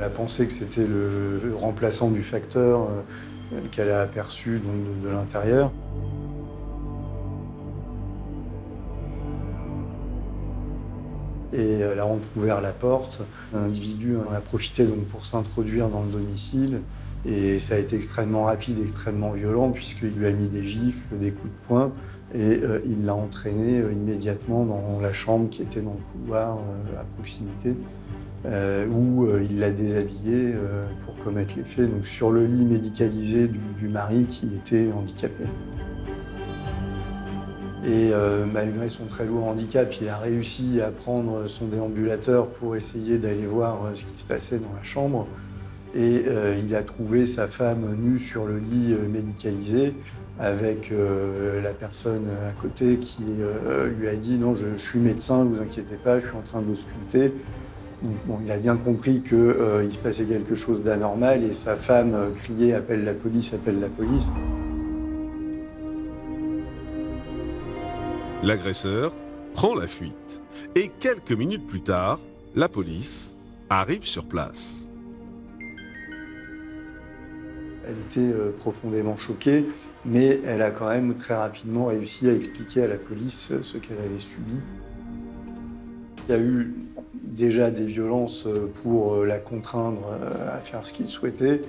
Elle a pensé que c'était le, remplaçant du facteur euh, qu'elle a aperçu de, l'intérieur. Et elle a entrouvert la porte. Un individu en a profité donc pour s'introduire dans le domicile. Et ça a été extrêmement rapide, extrêmement violent, puisqu'il lui a mis des gifles, des coups de poing, et euh, il l'a entraîné euh, immédiatement dans la chambre qui était dans le couloir à proximité. Euh, où euh, il l'a déshabillé euh, pour commettre les faits, donc sur le lit médicalisé du, mari qui était handicapé. Et malgré son très lourd handicap, il a réussi à prendre son déambulateur pour essayer d'aller voir ce qui se passait dans la chambre. Et il a trouvé sa femme nue sur le lit médicalisé avec la personne à côté qui lui a dit non, je, je suis médecin, ne vous inquiétez pas, je suis en train de il a bien compris qu'il euh, se passait quelque chose d'anormal et sa femme euh, criait Appelle la police, appelle la police. L'agresseur prend la fuite et quelques minutes plus tard, la police arrive sur place. Elle était euh, profondément choquée, mais elle a quand même très rapidement réussi à expliquer à la police ce qu'elle avait subi. Il y a eu déjà des violences euh, pour euh, la contraindre euh, à faire ce qu'il souhaitait.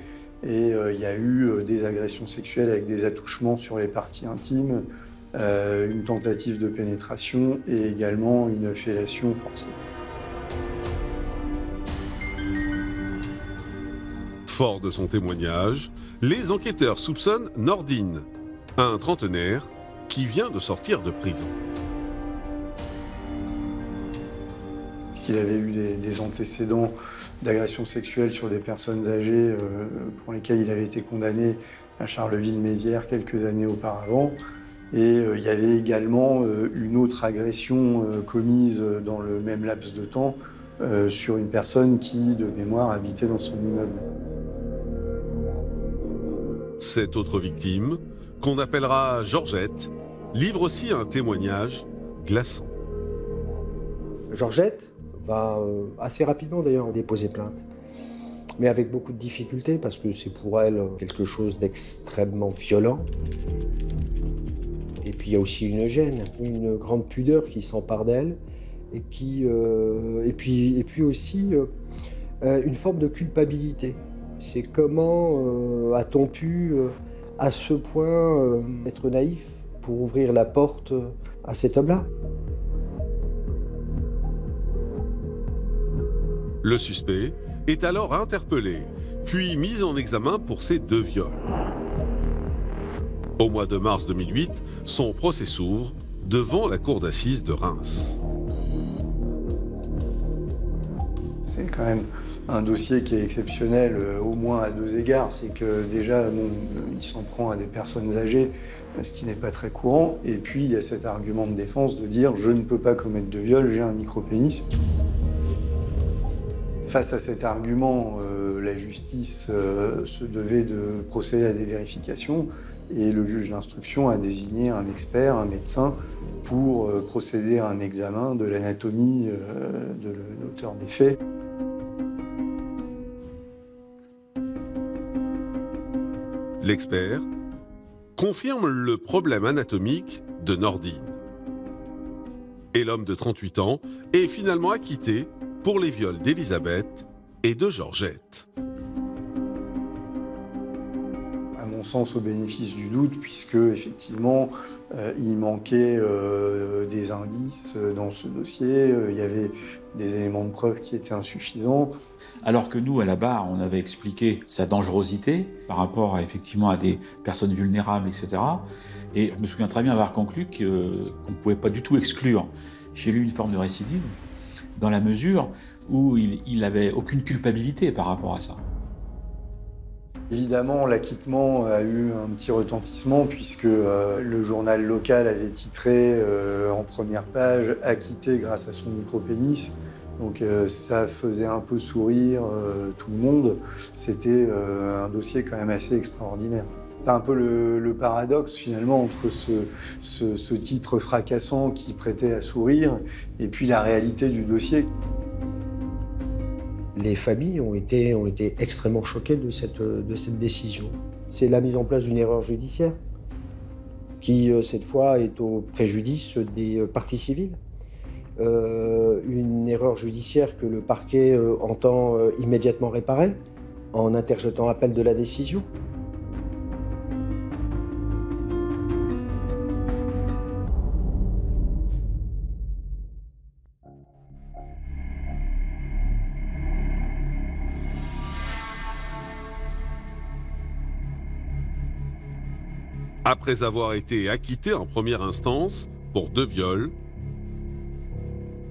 Et il y a eu des agressions sexuelles avec des attouchements sur les parties intimes, une tentative de pénétration et également une fellation forcée. Fort de son témoignage, les enquêteurs soupçonnent Nordine, un trentenaire qui vient de sortir de prison. Qu'il avait eu des, antécédents d'agression sexuelle sur des personnes âgées euh, pour lesquelles il avait été condamné à Charleville-Mézières quelques années auparavant. Et euh, il y avait également euh, une autre agression commise dans le même laps de temps sur une personne qui, de mémoire, habitait dans son immeuble. Cette autre victime, qu'on appellera Georgette, livre aussi un témoignage glaçant. Georgette, va euh, assez rapidement d'ailleurs déposer plainte. Mais avec beaucoup de difficultés parce que c'est pour elle quelque chose d'extrêmement violent. Et puis il y a aussi une gêne, une grande pudeur qui s'empare d'elle. Et, euh, puis, aussi euh, une forme de culpabilité. C'est comment a-t-on pu à ce point être naïf pour ouvrir la porte à cet homme-là? Le suspect est alors interpellé, puis mis en examen pour ces deux viols. Au mois de mars 2008, son procès s'ouvre devant la cour d'assises de Reims. C'est quand même un dossier qui est exceptionnel euh, au moins à deux égards. C'est que déjà, il s'en prend à des personnes âgées, ce qui n'est pas très courant. Et puis, il y a cet argument de défense de dire je ne peux pas commettre de viol, j'ai un micro-pénis. Face à cet argument, euh, la justice euh, se devait de procéder à des vérifications et le juge d'instruction a désigné un expert, un médecin, pour euh, procéder à un examen de l'anatomie de l'auteur des faits. L'expert confirme le problème anatomique de Nordine. Et l'homme de 38 ans est finalement acquitté pour les viols d'Elisabeth et de Georgette. À mon sens, au bénéfice du doute, puisque effectivement, euh, il manquait euh, des indices dans ce dossier, euh, il y avait des éléments de preuve qui étaient insuffisants. Alors que nous, à la barre, on avait expliqué sa dangerosité par rapport à, effectivement à des personnes vulnérables, etc. Et je me souviens très bien avoir conclu qu'on ne pouvait pas du tout exclure chez lui une forme de récidive dans la mesure où il n'avait aucune culpabilité par rapport à ça. Évidemment, l'acquittement a eu un petit retentissement puisque euh, le journal local avait titré euh, en première page « Acquitté grâce à son micro-pénis ». Donc euh, ça faisait un peu sourire tout le monde. C'était un dossier quand même assez extraordinaire. C'est un peu le, paradoxe finalement entre ce, titre fracassant qui prêtait à sourire et puis la réalité du dossier. Les familles ont été, extrêmement choquées de cette, de cette décision. C'est la mise en place d'une erreur judiciaire qui, euh, cette fois, est au préjudice des euh, parties civiles. Euh, une erreur judiciaire que le parquet entend immédiatement réparer en interjetant appel de la décision. Après avoir été acquitté en première instance pour deux viols,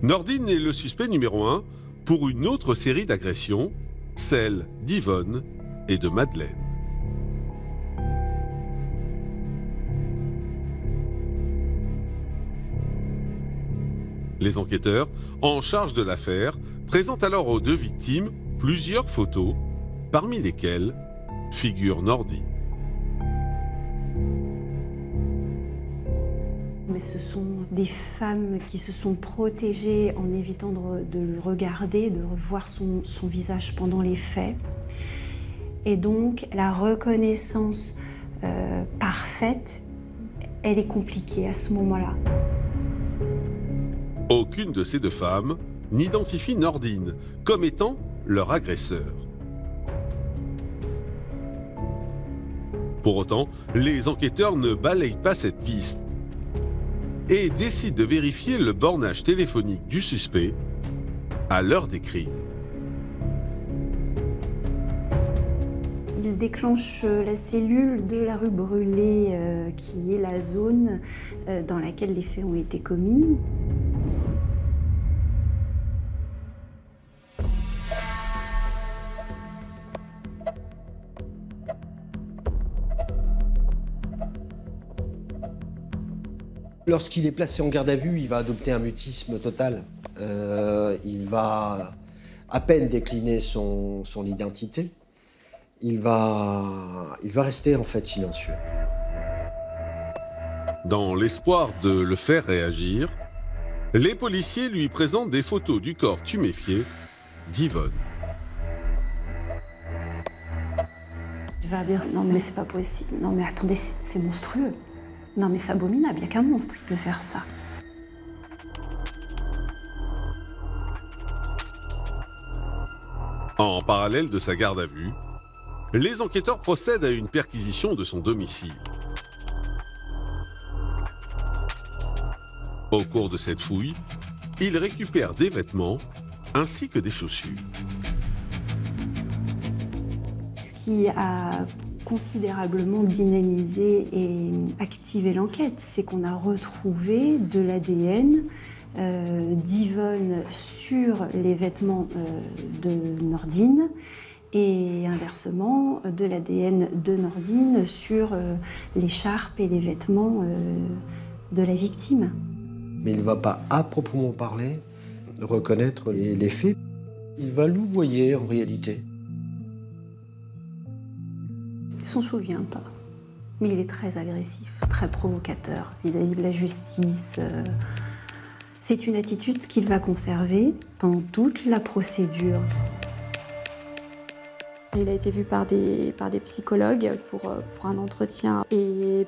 Nordine est le suspect numéro un pour une autre série d'agressions, celle d'Yvonne et de Madeleine. Les enquêteurs, en charge de l'affaire, présentent alors aux deux victimes plusieurs photos, parmi lesquelles figure Nordine. Mais ce sont des femmes qui se sont protégées en évitant de, le regarder, de revoir son, visage pendant les faits. Et donc la reconnaissance euh, parfaite, elle est compliquée à ce moment-là. Aucune de ces deux femmes n'identifie Nordine comme étant leur agresseur. Pour autant, les enquêteurs ne balayent pas cette piste et décide de vérifier le bornage téléphonique du suspect à l'heure des crimes. Il déclenche la cellule de la rue Brûlée, euh, qui est la zone euh, dans laquelle les faits ont été commis. Lorsqu'il est placé en garde à vue, il va adopter un mutisme total. Euh, il va à peine décliner son, identité. Il va, il va rester en fait silencieux. Dans l'espoir de le faire réagir, les policiers lui présentent des photos du corps tuméfié d'Yvonne. Il va dire non mais c'est pas possible, non mais attendez c'est monstrueux. Non mais c'est abominable, il n'y a qu'un monstre qui peut faire ça. En parallèle de sa garde à vue, les enquêteurs procèdent à une perquisition de son domicile. Au cours de cette fouille, ils récupèrent des vêtements ainsi que des chaussures. Ce qui a considérablement dynamisé et activé l'enquête. C'est qu'on a retrouvé de l'ADN euh, d'Yvonne sur les vêtements euh, de Nordine et inversement de l'ADN de Nordine sur euh, l'écharpe et les vêtements de la victime. Mais il ne va pas à proprement parler reconnaître les, les faits. Il va louvoyer en réalité. S'en souvient pas. Mais il est très agressif, très provocateur vis-à-vis de la justice. euh. C'est une attitude qu'il va conserver pendant toute la procédure. Il a été vu par des, psychologues pour, euh, pour un entretien et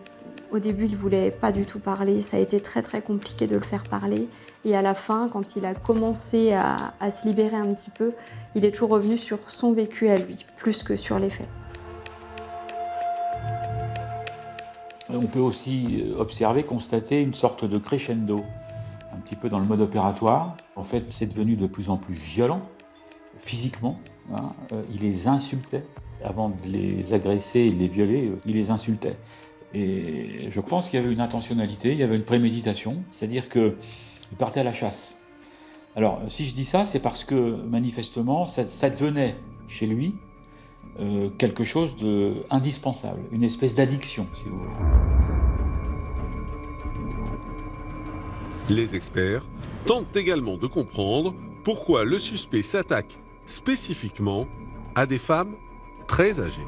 au début il voulait pas du tout parler, ça a été très très compliqué de le faire parler et à la fin quand il a commencé à, à se libérer un petit peu, il est toujours revenu sur son vécu à lui, plus que sur les faits. On peut aussi euh, observer, constater une sorte de crescendo, un petit peu dans le mode opératoire. En fait, c'est devenu de plus en plus violent, physiquement. hein. Euh, Il les insultait. Avant de les agresser et de les violer, euh, il les insultait. Et je pense qu'il y avait une intentionnalité, il y avait une préméditation, c'est-à-dire qu'il partait à la chasse. Alors, si je dis ça, c'est parce que manifestement, ça, ça devenait chez lui euh, quelque chose d'indispensable, une espèce d'addiction, si vous voulez. Les experts tentent également de comprendre pourquoi le suspect s'attaque spécifiquement à des femmes très âgées.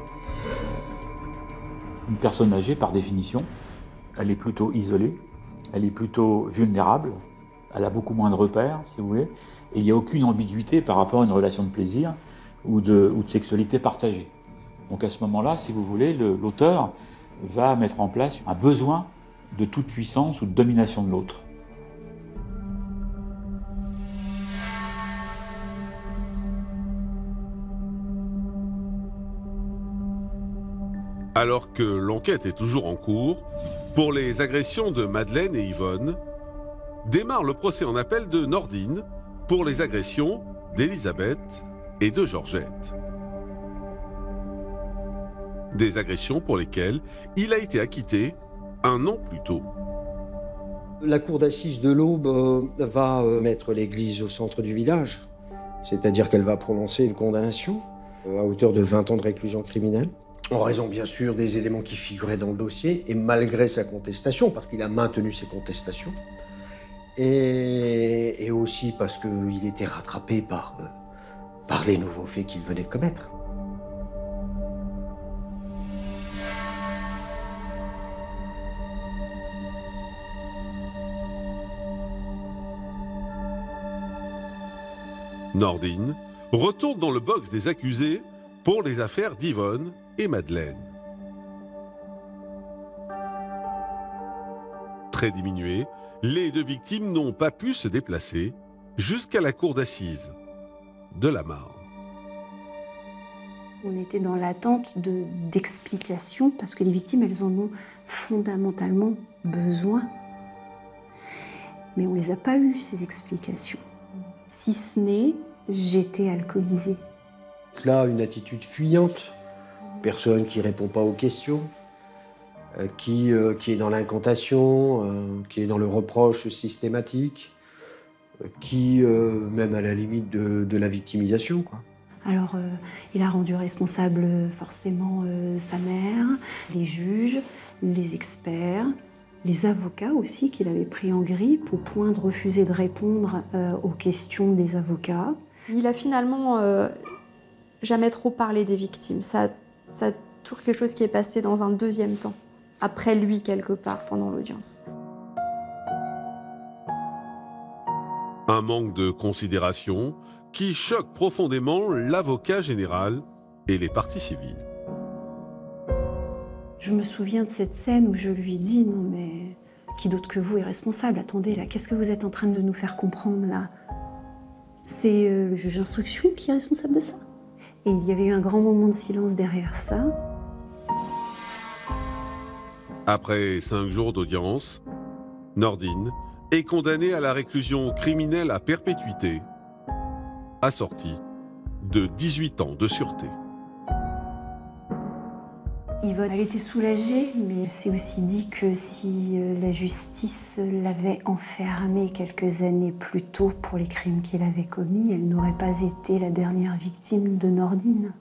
Une personne âgée, par définition, elle est plutôt isolée, elle est plutôt vulnérable, elle a beaucoup moins de repères, si vous voulez, et il n'y a aucune ambiguïté par rapport à une relation de plaisir ou de, sexualité partagée. Donc à ce moment-là, si vous voulez, le- l'auteur va mettre en place un besoin de toute puissance ou de domination de l'autre. Alors que l'enquête est toujours en cours, pour les agressions de Madeleine et Yvonne, démarre le procès en appel de Nordine pour les agressions d'Elisabeth et de Georgette. Des agressions pour lesquelles il a été acquitté un an plus tôt. La cour d'assises de l'Aube euh, va euh, mettre l'église au centre du village, c'est-à-dire qu'elle va prononcer une condamnation euh, à hauteur de 20 ans de réclusion criminelle, en raison bien sûr des éléments qui figuraient dans le dossier, et malgré sa contestation, parce qu'il a maintenu ses contestations, et, et aussi parce qu'il était rattrapé par, euh, par les nouveaux faits qu'il venait de commettre. Nordine retourne dans le box des accusés pour les affaires d'Yvonne et Madeleine. Très diminuées, les deux victimes n'ont pas pu se déplacer jusqu'à la cour d'assises de la Marne. On était dans l'attente de- d'explications parce que les victimes, elles en ont fondamentalement besoin. Mais on ne les a pas eues, ces explications. Si ce n'est, j'étais alcoolisée. Là, une attitude fuyante, personne qui répond pas aux questions, euh, qui, euh, qui est dans l'incantation, euh, qui est dans le reproche systématique, qui, euh, même à la limite de, de la victimisation. Quoi. Alors, euh, il a rendu responsable euh, forcément euh, sa mère, les juges, les experts, les avocats aussi qu'il avait pris en grippe au point de refuser de répondre euh, aux questions des avocats. Il a finalement euh, jamais trop parlé des victimes. Ça, ça a toujours quelque chose qui est passé dans un deuxième temps, après lui quelque part pendant l'audience. Un manque de considération qui choque profondément l'avocat général et les parties civiles. Je me souviens de cette scène où je lui dis non mais qui d'autre que vous est responsable? Attendez là, qu'est-ce que vous êtes en train de nous faire comprendre là? C'est euh, le juge d'instruction qui est responsable de ça Et il y avait eu un grand moment de silence derrière ça. Après cinq jours d'audience, Nordine est condamné à la réclusion criminelle à perpétuité, assortie de 18 ans de sûreté. Yvonne, elle était soulagée, mais c'est aussi dit que si euh, la justice l'avait enfermée quelques années plus tôt pour les crimes qu'il avait commis, elle n'aurait pas été la dernière victime de Nordine.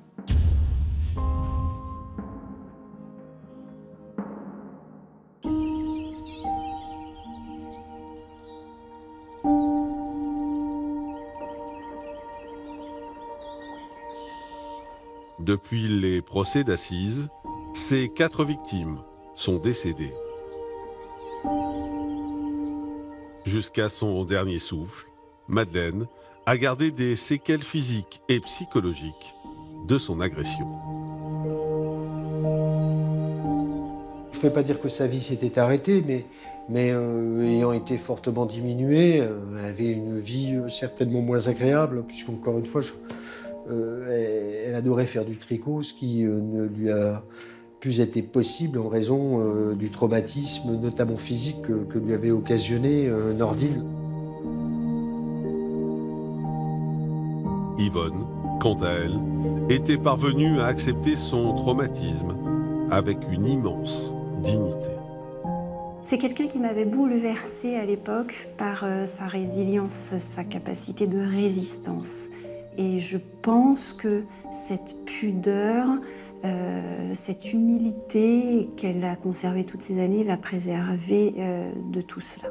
Depuis les procès d'assises, Ces quatre victimes sont décédées. Jusqu'à son dernier souffle, Madeleine a gardé des séquelles physiques et psychologiques de son agression. Je ne vais pas dire que sa vie s'était arrêtée, mais, euh, ayant été fortement diminuée, euh, elle avait une vie euh, certainement moins agréable, puisqu'encore une fois, je, elle adorait faire du tricot, ce qui euh, ne lui a plus été possible en raison euh, du traumatisme, notamment physique, que, que lui avait occasionné Nordine. Yvonne, quant à elle, était parvenue à accepter son traumatisme avec une immense dignité. C'est quelqu'un qui m'avait bouleversée à l'époque par euh, sa résilience, sa capacité de résistance. Et je pense que cette pudeur, euh, cette humilité qu'elle a conservée toutes ces années l'a préservée euh, de tout cela.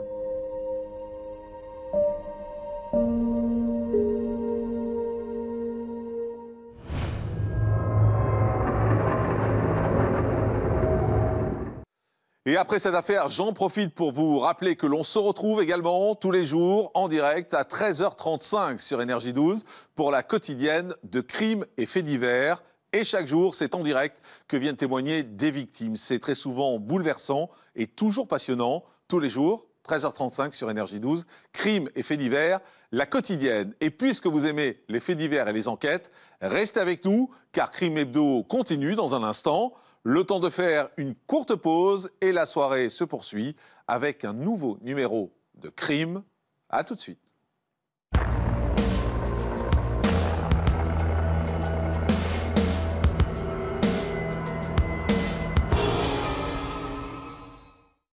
Et après cette affaire, j'en profite pour vous rappeler que l'on se retrouve également tous les jours en direct à 13h35 sur Énergie 12 pour la quotidienne de crimes et faits divers. Et chaque jour, c'est en direct que viennent témoigner des victimes. C'est très souvent bouleversant et toujours passionnant. Tous les jours, 13h35 sur Énergie 12, crimes et faits divers, la quotidienne. Et puisque vous aimez les faits divers et les enquêtes, restez avec nous car Crime Hebdo continue dans un instant. Le temps de faire une courte pause et la soirée se poursuit avec un nouveau numéro de Crime. À tout de suite.